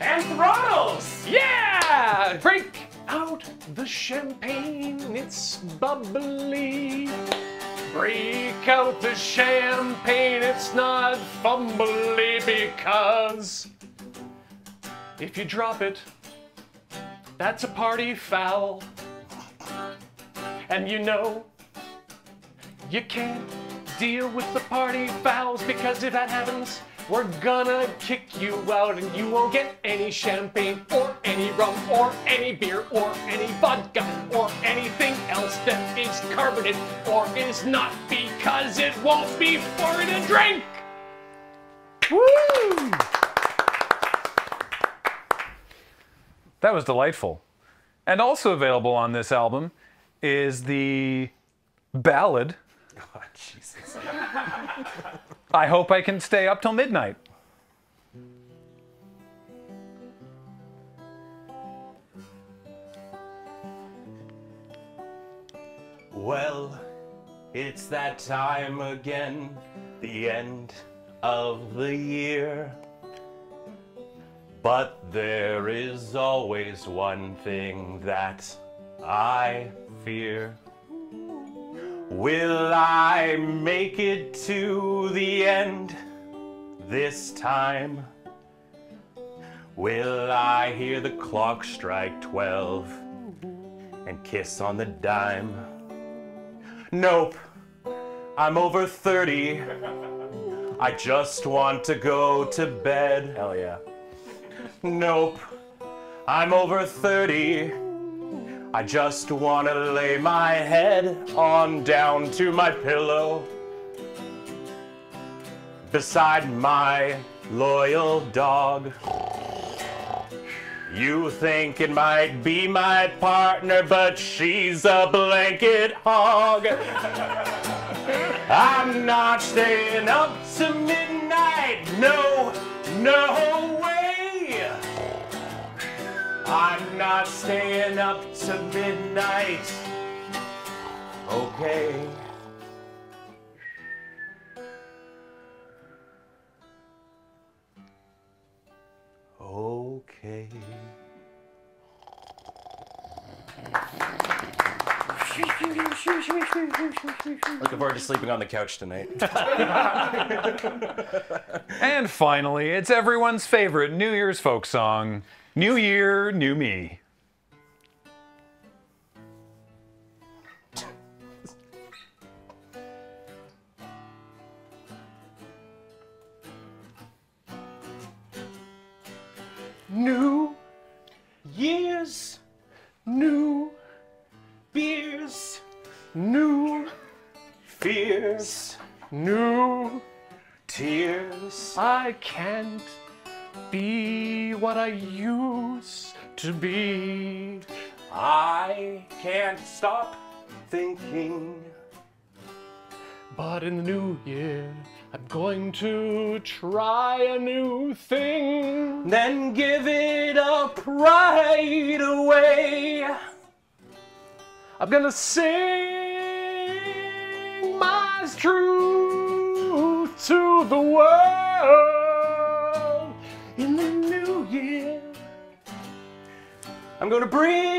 And throttles. Yeah! Break out the champagne. It's bubbly. Break out the champagne, it's not fumbly because if you drop it, that's a party foul. And you know, you can't deal with the party fouls because if that happens, we're gonna kick you out and you won't get any champagne or any rum or any beer or any vodka or anything else that is carbonated or is not because it won't be for you to drink. Woo! That was delightful. And also available on this album is the ballad. Oh, Jesus. I hope I can stay up till midnight. Well, it's that time again, the end of the year. But there is always one thing that I fear. Will I make it to the end this time? Will I hear the clock strike 12 and kiss on the dime? Nope, I'm over 30. I just want to go to bed. Hell yeah. Nope, I'm over 30. I just want to lay my head on down to my pillow beside my loyal dog. You think it might be my partner, but she's a blanket hog. I'm not staying up to midnight, no, no way. I'm not staying up to midnight. Okay. Okay. Looking forward to sleeping on the couch tonight. and finally, it's everyone's favorite New Year's folk song. New Year, New Me. New years, new beers, new fears, new tears. I can't be what I used to be. I can't stop thinking. But in the new year, I'm going to try a new thing, then give it up right away. I'm gonna sing my truth to the world in the new year. I'm gonna bring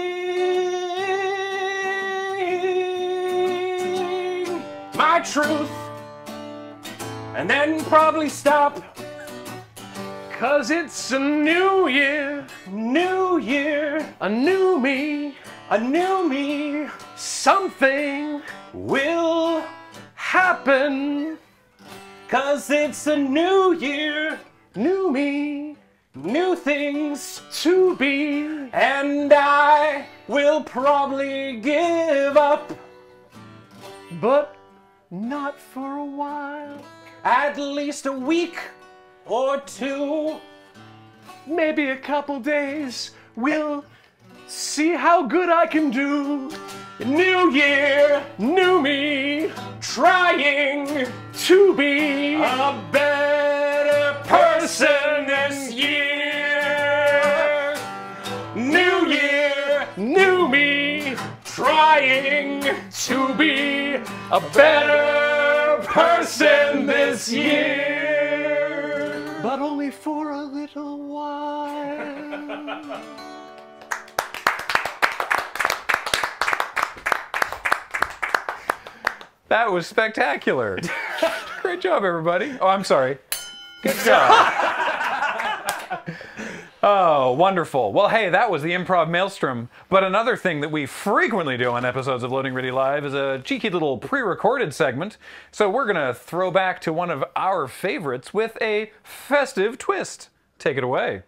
my truth and then probably stop. Cause it's a new year, new year, a new me, a new me. Something will happen. Cause it's a new year, new me, new things to be. And I will probably give up, but not for a while. At least a week or two, maybe a couple days. We'll see how good I can do. New year, new me, trying to be a better person this year. New year, new me, trying to be a better person this year. But only for a little while. That was spectacular. Great job, everybody. Oh, I'm sorry. Good job. Oh, wonderful. Well, hey, that was the improv maelstrom. But another thing that we frequently do on episodes of Loading Ready Live is a cheeky little pre recorded segment. So we're going to throw back to one of our favorites with a festive twist. Take it away.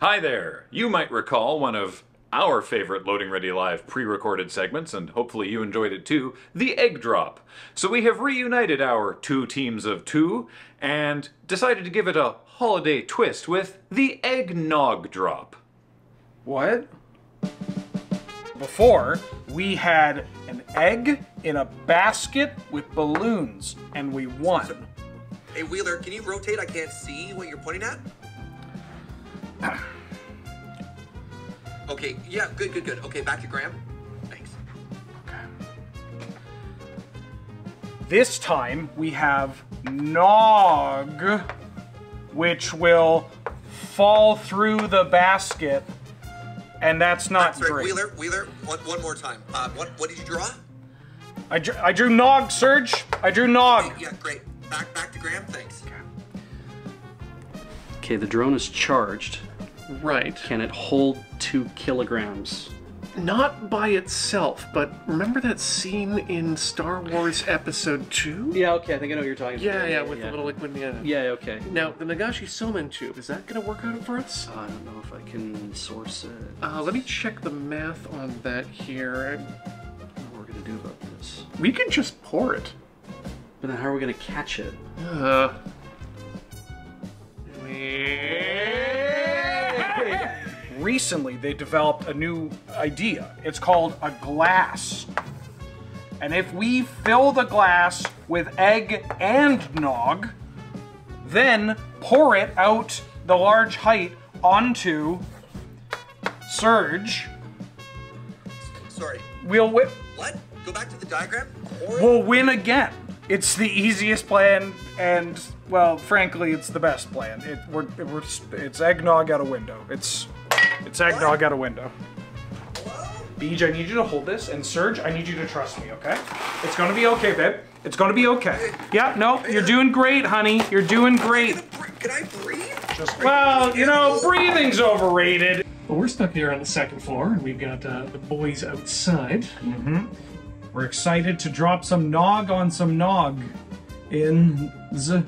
Hi there. You might recall one of our favorite Loading Ready Live pre recorded segments, and hopefully you enjoyed it too the Egg Drop. So we have reunited our two teams of two and decided to give it a holiday twist with the Eggnog Drop. What? Before, we had an egg in a basket with balloons, and we won. Hey Wheeler, can you rotate? I can't see what you're pointing at. Okay, yeah, good, good, good. Okay, back to Graham. Thanks. Okay. This time, we have Nog, which will fall through the basket, and that's not Sorry, great. Wheeler, Wheeler, one, one more time. Uh, what, what did you draw? I drew, I drew Nog, Serge. I drew Nog. Yeah, great. Back, back to Graham. Thanks. Okay, the drone is charged. Right. Can it hold two kilograms? Not by itself, but remember that scene in Star Wars Episode 2? Yeah, okay, I think I know what you're talking Yeah, about. yeah, yeah, with the little liquid. Yeah. Yeah, okay. Now, the Nagashi Somen tube, is that going to work out for us? I don't know if I can source it. Uh, let me check the math on that here. What we're gonna do about this? We can just pour it. But then how are we gonna catch it? Uh, Recently, they developed a new idea. It's called a glass. And if we fill the glass with egg and nog, then pour it out the large height onto Serge, Sorry. we'll win. What? Go back to the diagram? Or We'll win again. It's the easiest plan, and well, frankly, it's the best plan. It, we're, we're, it's eggnog out a window. It's it's eggnog out a window. Beej, I need you to hold this, and Serge, I need you to trust me, okay? It's gonna be okay, babe. It's gonna be okay. Yeah, no, you're doing great, honey. You're doing great. Can I breathe? Just well, you know, breathing's overrated. Well, we're stuck here on the second floor, and we've got uh, the boys outside. Mm-hmm. We're excited to drop some nog on some nog in the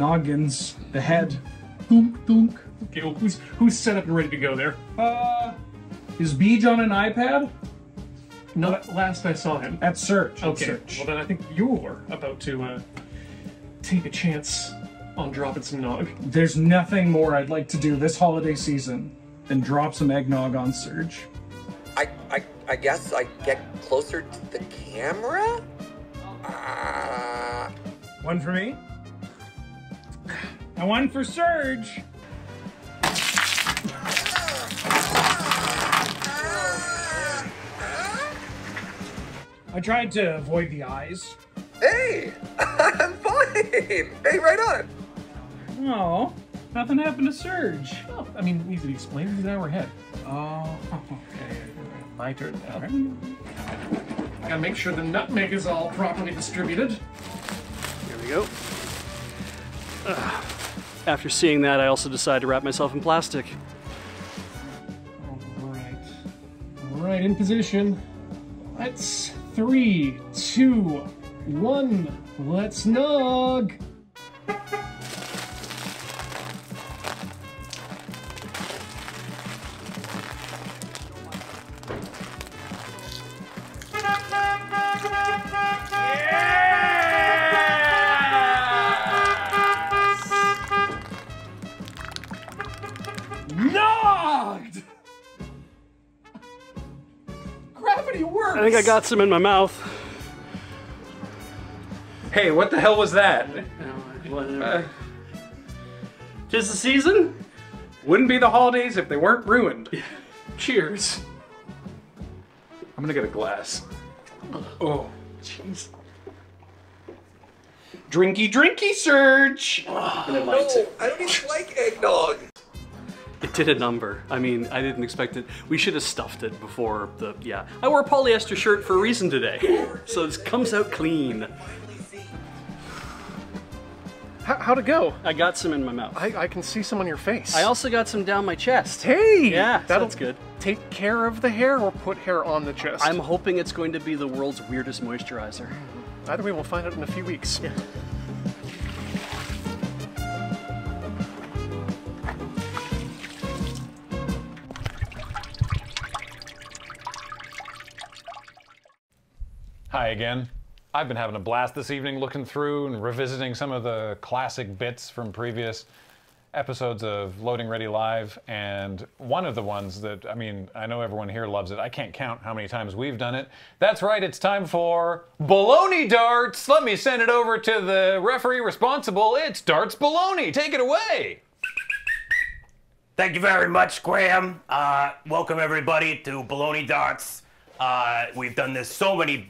noggins, the head. Dunk, dunk. Okay, well, who's who's set up and ready to go there? Uh, is Beej on an iPad? Not last I saw him. At Serge. Okay. Serge. Well, then I think you're about to uh, take a chance on dropping some nog. There's nothing more I'd like to do this holiday season than drop some eggnog on Serge. I, I, I guess I get closer to the camera? Uh, One for me. And one for Serge. I tried to avoid the eyes. hey, I'm fine. Hey, right on. Oh, nothing happened to Serge. Oh, I mean, easy to explain. He's an hour ahead. Oh, okay. My turn now. Gotta make sure the nutmeg is all properly distributed. Here we go. After seeing that, I also decided to wrap myself in plastic. All right. All right, in position. Let's three, two, one. Let's nog. I got some in my mouth. Hey, what the hell was that? Oh, whatever. Uh, Tis the season? Wouldn't be the holidays if they weren't ruined. Cheers. I'm gonna get a glass. Oh, jeez. Drinky, drinky, Serge! No, oh, I don't even like eggnog. It did a number. I mean, I didn't expect it. We should have stuffed it before the. Yeah. I wore a polyester shirt for a reason today. So this comes out clean. How, how'd it go? I got some in my mouth. I, I can see some on your face. I also got some down my chest. Hey! Yeah, that's good. Take care of the hair or put hair on the chest. I'm hoping it's going to be the world's weirdest moisturizer. Either way, we'll find out in a few weeks. Yeah. Hi again. I've been having a blast this evening looking through and revisiting some of the classic bits from previous episodes of Loading Ready Live. And one of the ones that, I mean, I know everyone here loves it. I can't count how many times we've done it. That's right, it's time for Baloney Darts. Let me send it over to the referee responsible. It's Darts Baloney. Take it away. Thank you very much, Graham. Uh, welcome everybody to Baloney Darts. Uh, we've done this so many,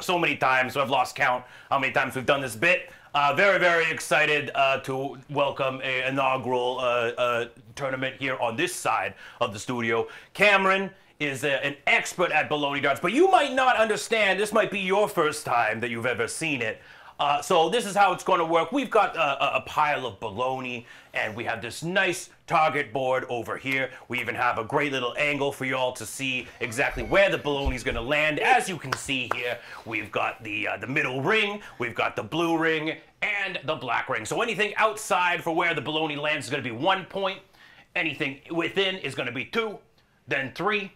so many times, so I've lost count how many times we've done this bit. Uh, very, very excited uh, to welcome a inaugural uh, uh, tournament here on this side of the studio. Cameron is a, an expert at baloney darts, but you might not understand. This might be your first time that you've ever seen it. Uh, so this is how it's going to work. We've got a, a- a pile of baloney, and we have this nice target board over here. We even have a great little angle for y'all to see exactly where the baloney is going to land. As you can see here, we've got the uh, the middle ring, we've got the blue ring, and the black ring. So anything outside for where the baloney lands is going to be one point. Anything within is going to be two, then three,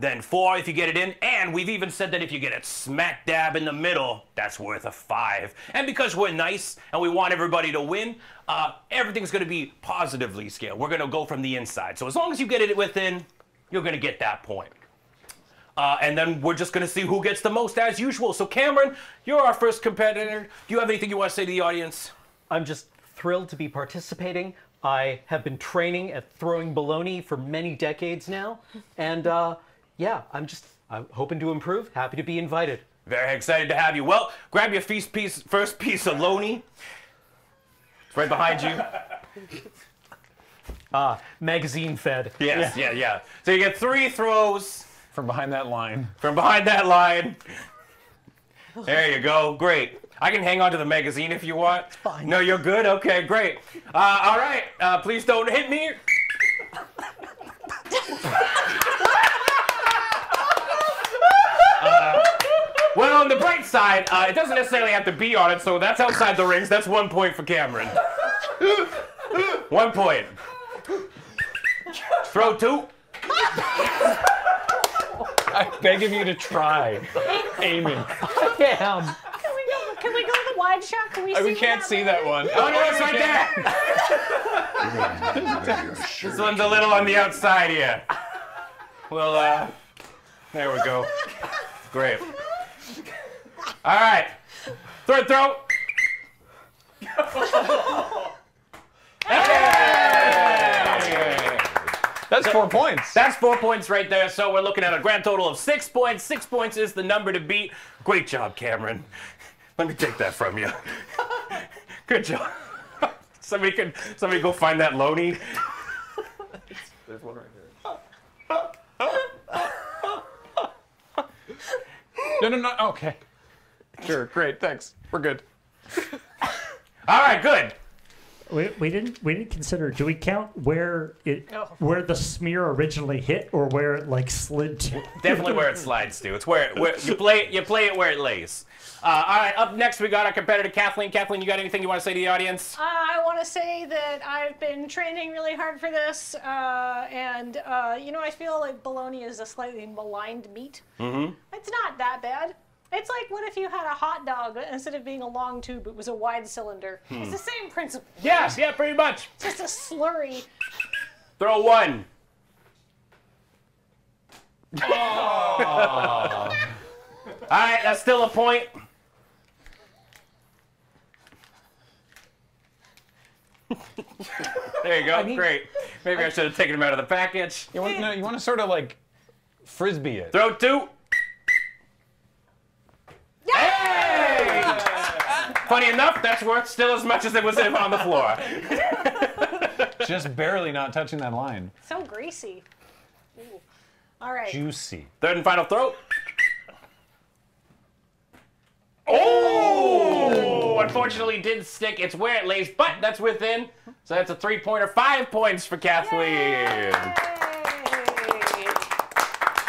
then four if you get it in, and we've even said that if you get it smack dab in the middle, that's worth a five. And because we're nice and we want everybody to win, uh, everything's gonna be positively scaled. We're gonna go from the inside. So as long as you get it within, you're gonna get that point. Uh, and then we're just gonna see who gets the most as usual. So Cameron, you're our first competitor. Do you have anything you want to say to the audience? I'm just thrilled to be participating. I have been training at throwing baloney for many decades now, and uh, yeah, I'm just I'm hoping to improve. Happy to be invited. Very excited to have you. Well, grab your feast piece, first piece of loney. It's right behind you. Ah, magazine fed. Yes, yeah, yeah. So you get three throws. From behind that line. From behind that line. There you go. Great. I can hang on to the magazine if you want. fine. No, you're good? Okay, great. Uh, all right. Uh, please don't hit me. Uh, well, on the bright side, uh, it doesn't necessarily have to be on it, so that's outside the rings. That's one point for Cameron. one point. Throw two. I beg of you to try aiming. Damn. Can we go? Can we go to the wide shot? Can we see? we can't see that one. Oh, no, it's right there. this one's a little on the outside here. Well, uh, there we go. Great. All right. Throw it, throw. That's four points. That's four points right there. So we're looking at a grand total of six points. Six points is the number to beat. Great job, Cameron. Let me take that from you. Good job. Somebody can somebody go find that Loney. There's one right No, no, no. Okay. Sure. Great. Thanks. We're good. All right. Good. We, we didn't we didn't consider. Do we count where it where the smear originally hit or where it like slid to? Definitely where it slides to. It's where, it, where you play you play it where it lays. Uh, all right. Up next, we got our competitor Kathleen. Kathleen, you got anything you want to say to the audience? Uh, I want to say that I've been training really hard for this, uh, and uh, you know I feel like bologna is a slightly maligned meat. Mm-hmm. It's not that bad. It's like what if you had a hot dog instead of being a long tube, it was a wide cylinder. It's Hmm. the same principle. Yes. Yeah. Pretty much. It's just a slurry. Throw one. Oh. All right. That's still a point. There you go. Great. Maybe I, should have taken him out of the package. You want, no, you want to sort of like frisbee it. Throw two. Hey! Funny enough, that's worth still as much as it was on the floor. Just barely not touching that line. So greasy. Ooh. All right. Juicy. Third and final throw. Oh! Unfortunately, didn't stick. It's where it lays, but that's within. So that's a three-pointer. Five points for Kathleen. I'm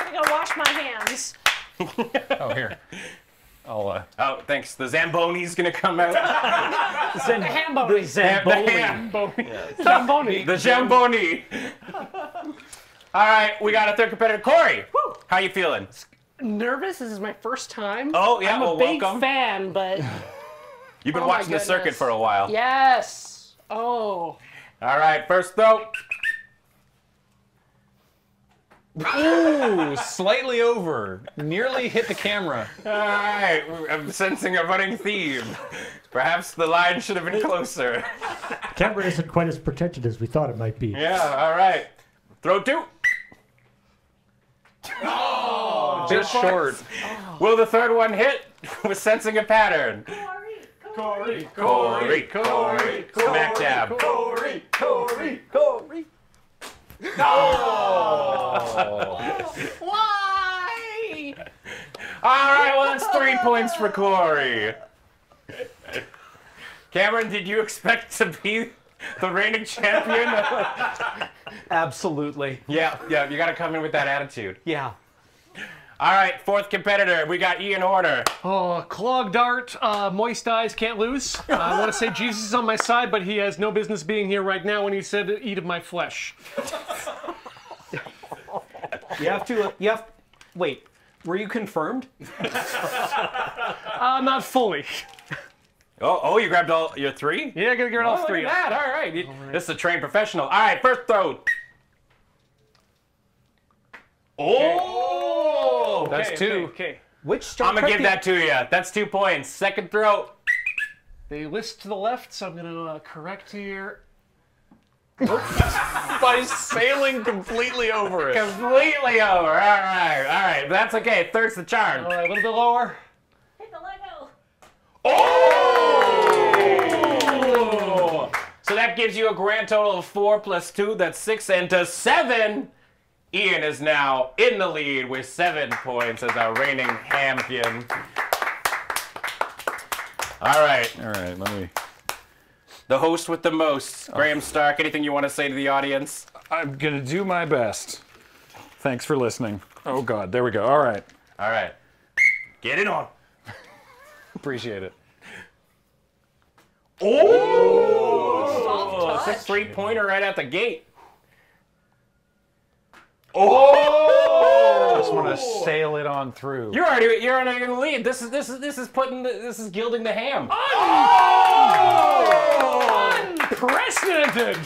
gonna go wash my hands. Oh, here. I'll, uh, Oh, thanks. The Zamboni's gonna come out. The Hamboni. The Zamboni. The Zamboni. All right, we got a third competitor, Corey. How you feeling? Nervous. This is my first time. Oh, yeah, I'm a big welcome. fan, but You've been Oh watching the circuit for a while. yes. Oh. All right, first throw. Ooh, slightly over. Nearly hit the camera. All right, I'm sensing a running theme. Perhaps the line should have been closer. Camera isn't quite as protected as we thought it might be. Yeah, all right. Throw two. Oh, just short. Will the third one hit? We're sensing a pattern. Corey, Corey, Corey, smack dab. Corey, Corey, Corey. Why? All right, well, that's three points for Corey. Cameron, did you expect to be the reigning champion? Absolutely. yeah, yeah, you got to come in with that attitude. Yeah. All right, fourth competitor, we got Ian Order. Oh, clogged dart, uh, moist eyes, can't lose. Uh, I want to say Jesus is on my side, but he has no business being here right now when he said, "Eat of my flesh." You have to. You have. Wait. Were you confirmed? Uh, not fully. Oh, oh, you grabbed all your three? Yeah, I gotta get Oh, all look three. at that. All right. You- This is a trained professional. All right, first throw. Oh, Okay, that's okay, two. Okay. Which I'm gonna give that to you. That's two points. Second throw. They list to the left, so I'm gonna uh, correct here. By sailing completely over it. Completely over. All right, all right. That's okay. Third's the charm. All right, a little bit lower. Hit the Lego. Oh! So that gives you a grand total of four plus two. That's six, and to seven. Ian is now in the lead with seven points as our reigning champion. All right. All right, let me. The host with the most, Graham Stark. Anything you want to say to the audience? I'm gonna do my best. Thanks for listening. Oh God, there we go. All right. All right. Get it on. Appreciate it. Oh! It's a three pointer right out the gate. Oh! Just want to sail it on through. You're already you're already in the lead. This is this is this is putting the, this is gilding the ham. Unprecedented.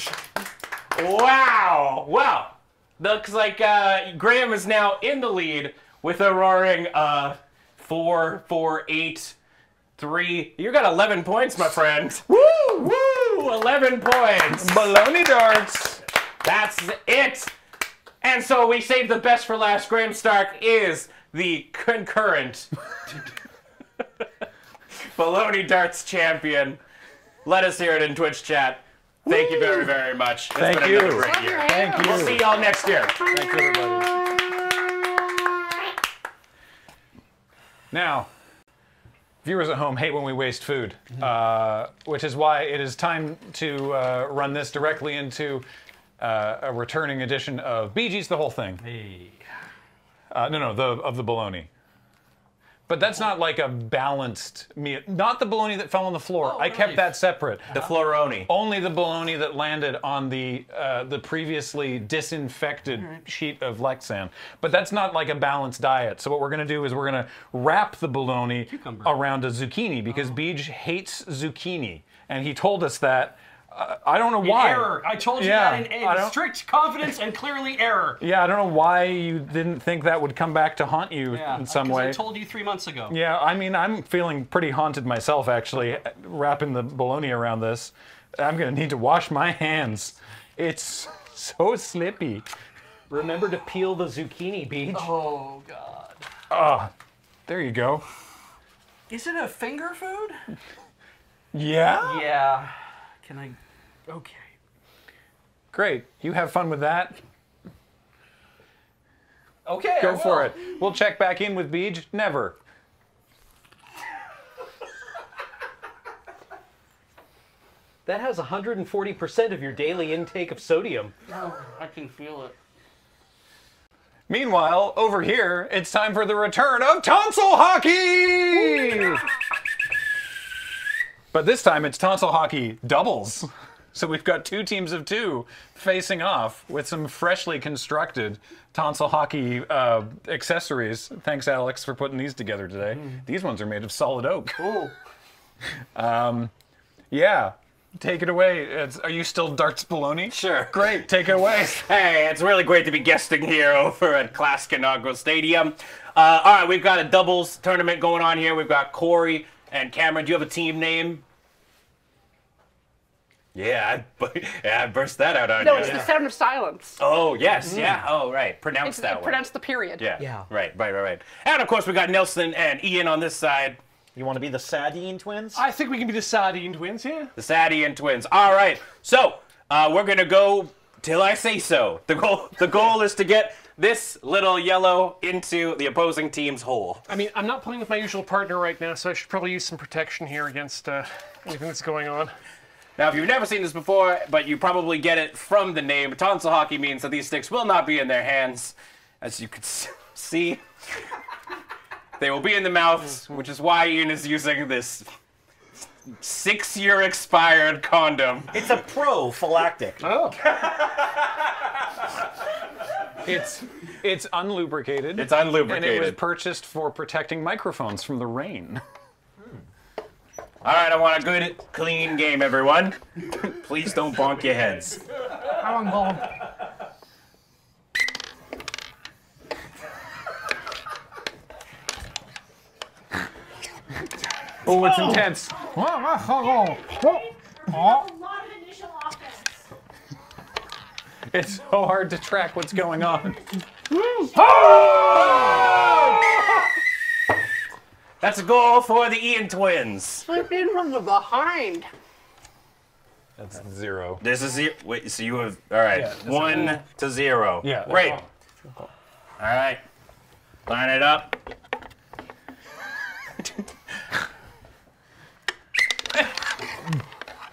Wow! Wow! Looks like uh, Graham is now in the lead with a roaring uh, four, four, eight, three. You got 11 points, my friend. Woo! Woo! 11 points. Baloney darts. That's it. And so we saved the best for last. Graham Stark is the concurrent Baloney Darts champion. Let us hear it in Twitch chat. Thank you very, very much. It's Thank been you. great year. Thank We'll see y'all next year. Thanks, everybody. Now, viewers at home hate when we waste food, uh, which is why it is time to uh, run this directly into uh, a returning edition of Beej eats the whole thing. Uh, no, no, the of the bologna. But that's not like a balanced meal. Not the bologna that fell on the floor. I kept that separate. The Floroni. Only the bologna that landed on the uh, the previously disinfected sheet of Lexan. But that's not like a balanced diet. So what we're gonna do is we're gonna wrap the bologna around a zucchini because Beej hates zucchini, and he told us that. I don't know In why. error. I told you Yeah, that in, in strict confidence and clearly error. Yeah, I don't know why you didn't think that would come back to haunt you Yeah, in some way. I told you three months ago. Yeah, I mean, I'm feeling pretty haunted myself, actually, wrapping the bologna around this. I'm gonna need to wash my hands. It's so slippy. Remember to peel the zucchini, Beej. Oh God. Ah, there you go. Is it a finger food? Yeah? Yeah. Can I? Okay. Great. You have fun with that. Okay. Go I for will. it. We'll check back in with Beej. Never. That has 140% of your daily intake of sodium. Oh, I can feel it. Meanwhile, over here, it's time for the return of tonsil hockey! But this time it's tonsil hockey doubles. So we've got two teams of two facing off with some freshly constructed tonsil hockey uh, accessories. Thanks, Alex, for putting these together today. These ones are made of solid oak. Cool. Um, yeah, take it away. It's, are you still Darts Baloney? Sure. Great, take it away. Hey, it's really great to be guesting here over at Class Canagro Stadium. Uh, all right, we've got a doubles tournament going on here. We've got Corey and Cameron. Do you have a team name? Yeah, I, yeah, I burst that out on No, you. it's the sound of silence. Oh, yes, Mm. yeah. Oh, right. Pronounce It's, that it one. pronounce the period. Yeah. Right, right, right, right. And of course, we got Nelson and Ian on this side. You want to be the Sardine twins? I think we can be the Sardine twins here. The Sedin twins. All right. So uh, we're gonna go till I say so. The goal. The goal is to get this little yellow into the opposing team's hole. I mean, I'm not playing with my usual partner right now, so I should probably use some protection here against uh, anything that's going on. Now, if you've never seen this before, but you probably get it from the name, tonsil hockey means that these sticks will not be in their hands, as you can see. They will be in the mouths, which is why Ian is using this six-year expired condom. It's a prophylactic. Oh. It's it's unlubricated. It's unlubricated. And it was purchased for protecting microphones from the rain. All right, I want a good, clean game, everyone. Please don't bonk your heads. How long? Oh, it's intense. It's so hard to track what's going on. That's a goal for the Ian twins. Slip in from the behind. That's zero. This is zero. Wait, so you have all right. Yeah, this is to zero. Yeah. Great. All right. Line it up.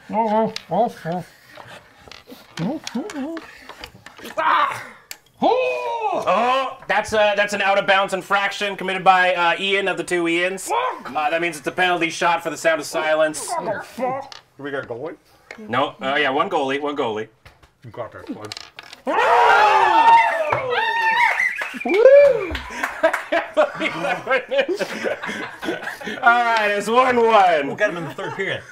Ah! Oh, that's a that's an out of bounds infraction committed by uh, Ian of the two Ians. Uh, that means it's a penalty shot for the sound of silence. We got goalie. No, oh yeah, one goalie, one goalie. You got that one. All right, it's one one. We'll get him in the third period.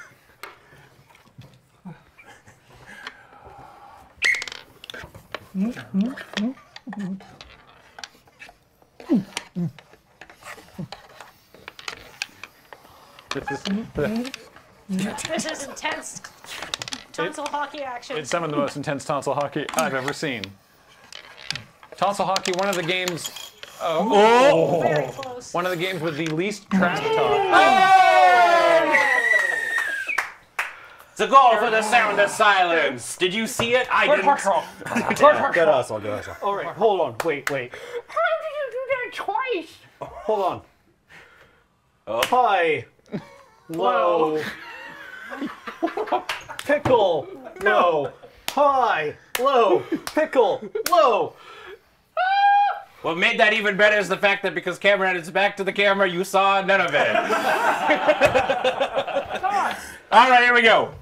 This is intense tonsil hockey action. It's some of the most intense tonsil hockey I've ever seen. Tonsil hockey, one of the games. Oh, Very close. one of the games with the least trash talk. It's a goal for the sound of silence. Did you see it? I didn't. Good hustle, good hustle. All right, hold on. Wait, wait. How did you do that twice? Hold on. Oh. High. Low. Pickle. No. High. Low. Pickle. Low. What made that even better is the fact that because Cameron had his back to the camera, you saw none of it. All right, here we go.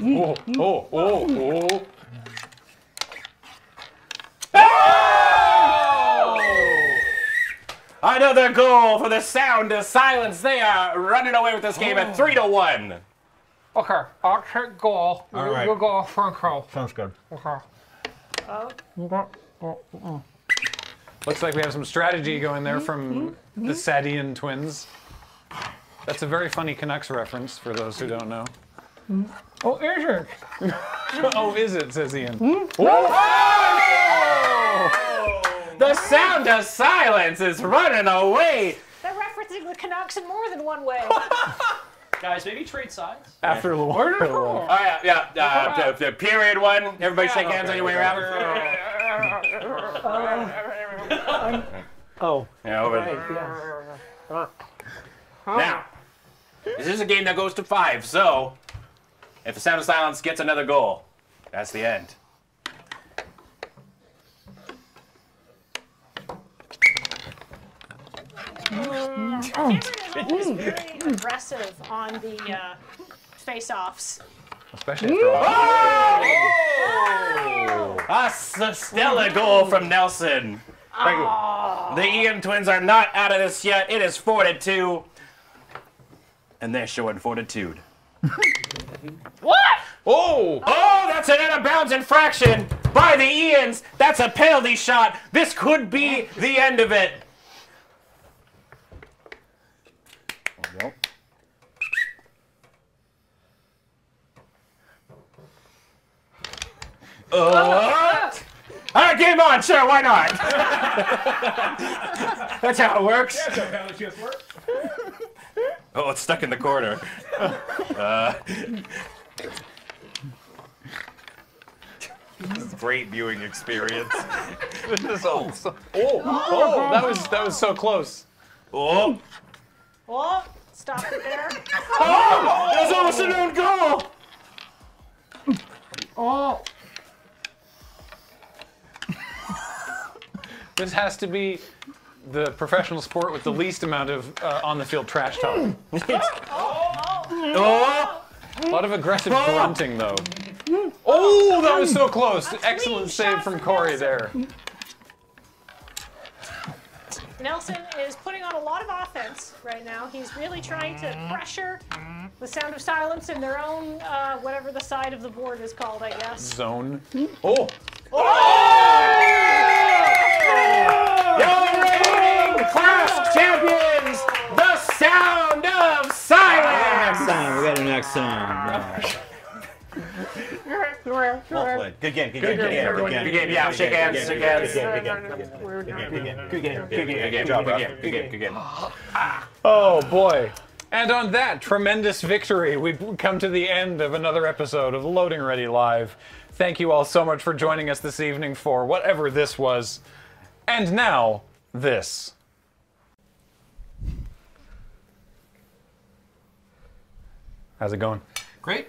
Oh, oh, oh, oh. Another goal for the sound of silence. They are running away with this game at oh. three to one. Okay, I'll take goal. All you, right. you go Franco. Sounds good. Okay. Oh. Okay. Looks like we have some strategy going there from mm-hmm. Mm-hmm. the Sedin twins. That's a very funny Canucks reference for those who don't know. Mm-hmm. Oh, is it? oh, is it? Says Ian. The sound of silence is running away. They're referencing the Canucks in more than one way. Guys, maybe trade sides. After a little Oh yeah, yeah. Uh, the, the period one. Everybody shake hands on your way around. Oh. Yeah, over there. Now, this is a game that goes to five, so if the sound of silence gets another goal, that's the end. Cameron is always very aggressive on the uh, face-offs. Especially after all. A s- stellar goal from Nelson. Thank you. The Ian twins are not out of this yet. It is four to two, and they're showing fortitude. What? Oh! Oh, that's an out of bounds infraction by the Ians. That's a penalty shot. This could be the end of it. Uh, all right, game on. Sure, why not? That's how it works. Oh, it's stuck in the corner. Uh, great viewing experience. This is all so- oh, oh, that was that was so close. Oh, Oh, stop it there. oh, that was almost an own goal. Oh. This has to be the professional sport with the least amount of uh, on-the-field trash talk. Oh, A lot of aggressive grunting, though. Oh, that was so close. Excellent save from Corey there. Nelson is putting on a lot of offense right now. He's really trying to pressure the sound of silence in their own, uh, whatever the side of the board is called, I guess. Zone. Oh. Your reigning class champions, the sound of silence. Next time, we got a next time. Well played. Good game, good game, good game, good game. Good game, yeah, shake hands, shake hands. Good game, good game, good game, good job, good game, good game, good game. Oh boy. And on that tremendous victory, we've come to the end of another episode of Loading Ready Live. Thank you all so much for joining us this evening for whatever this was. And now, this. How's it going? Great.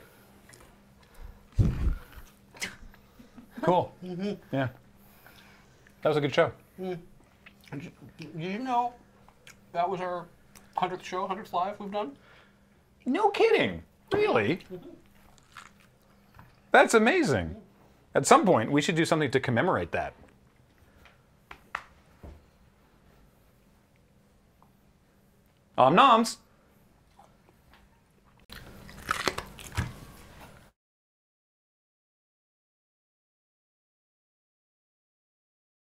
Cool. Mm-hmm. Yeah. That was a good show. Mm. Did you, did you know that was our 100th show, 100th live we've done? No kidding. Really? That's amazing. At some point, we should do something to commemorate that. I'm Noms.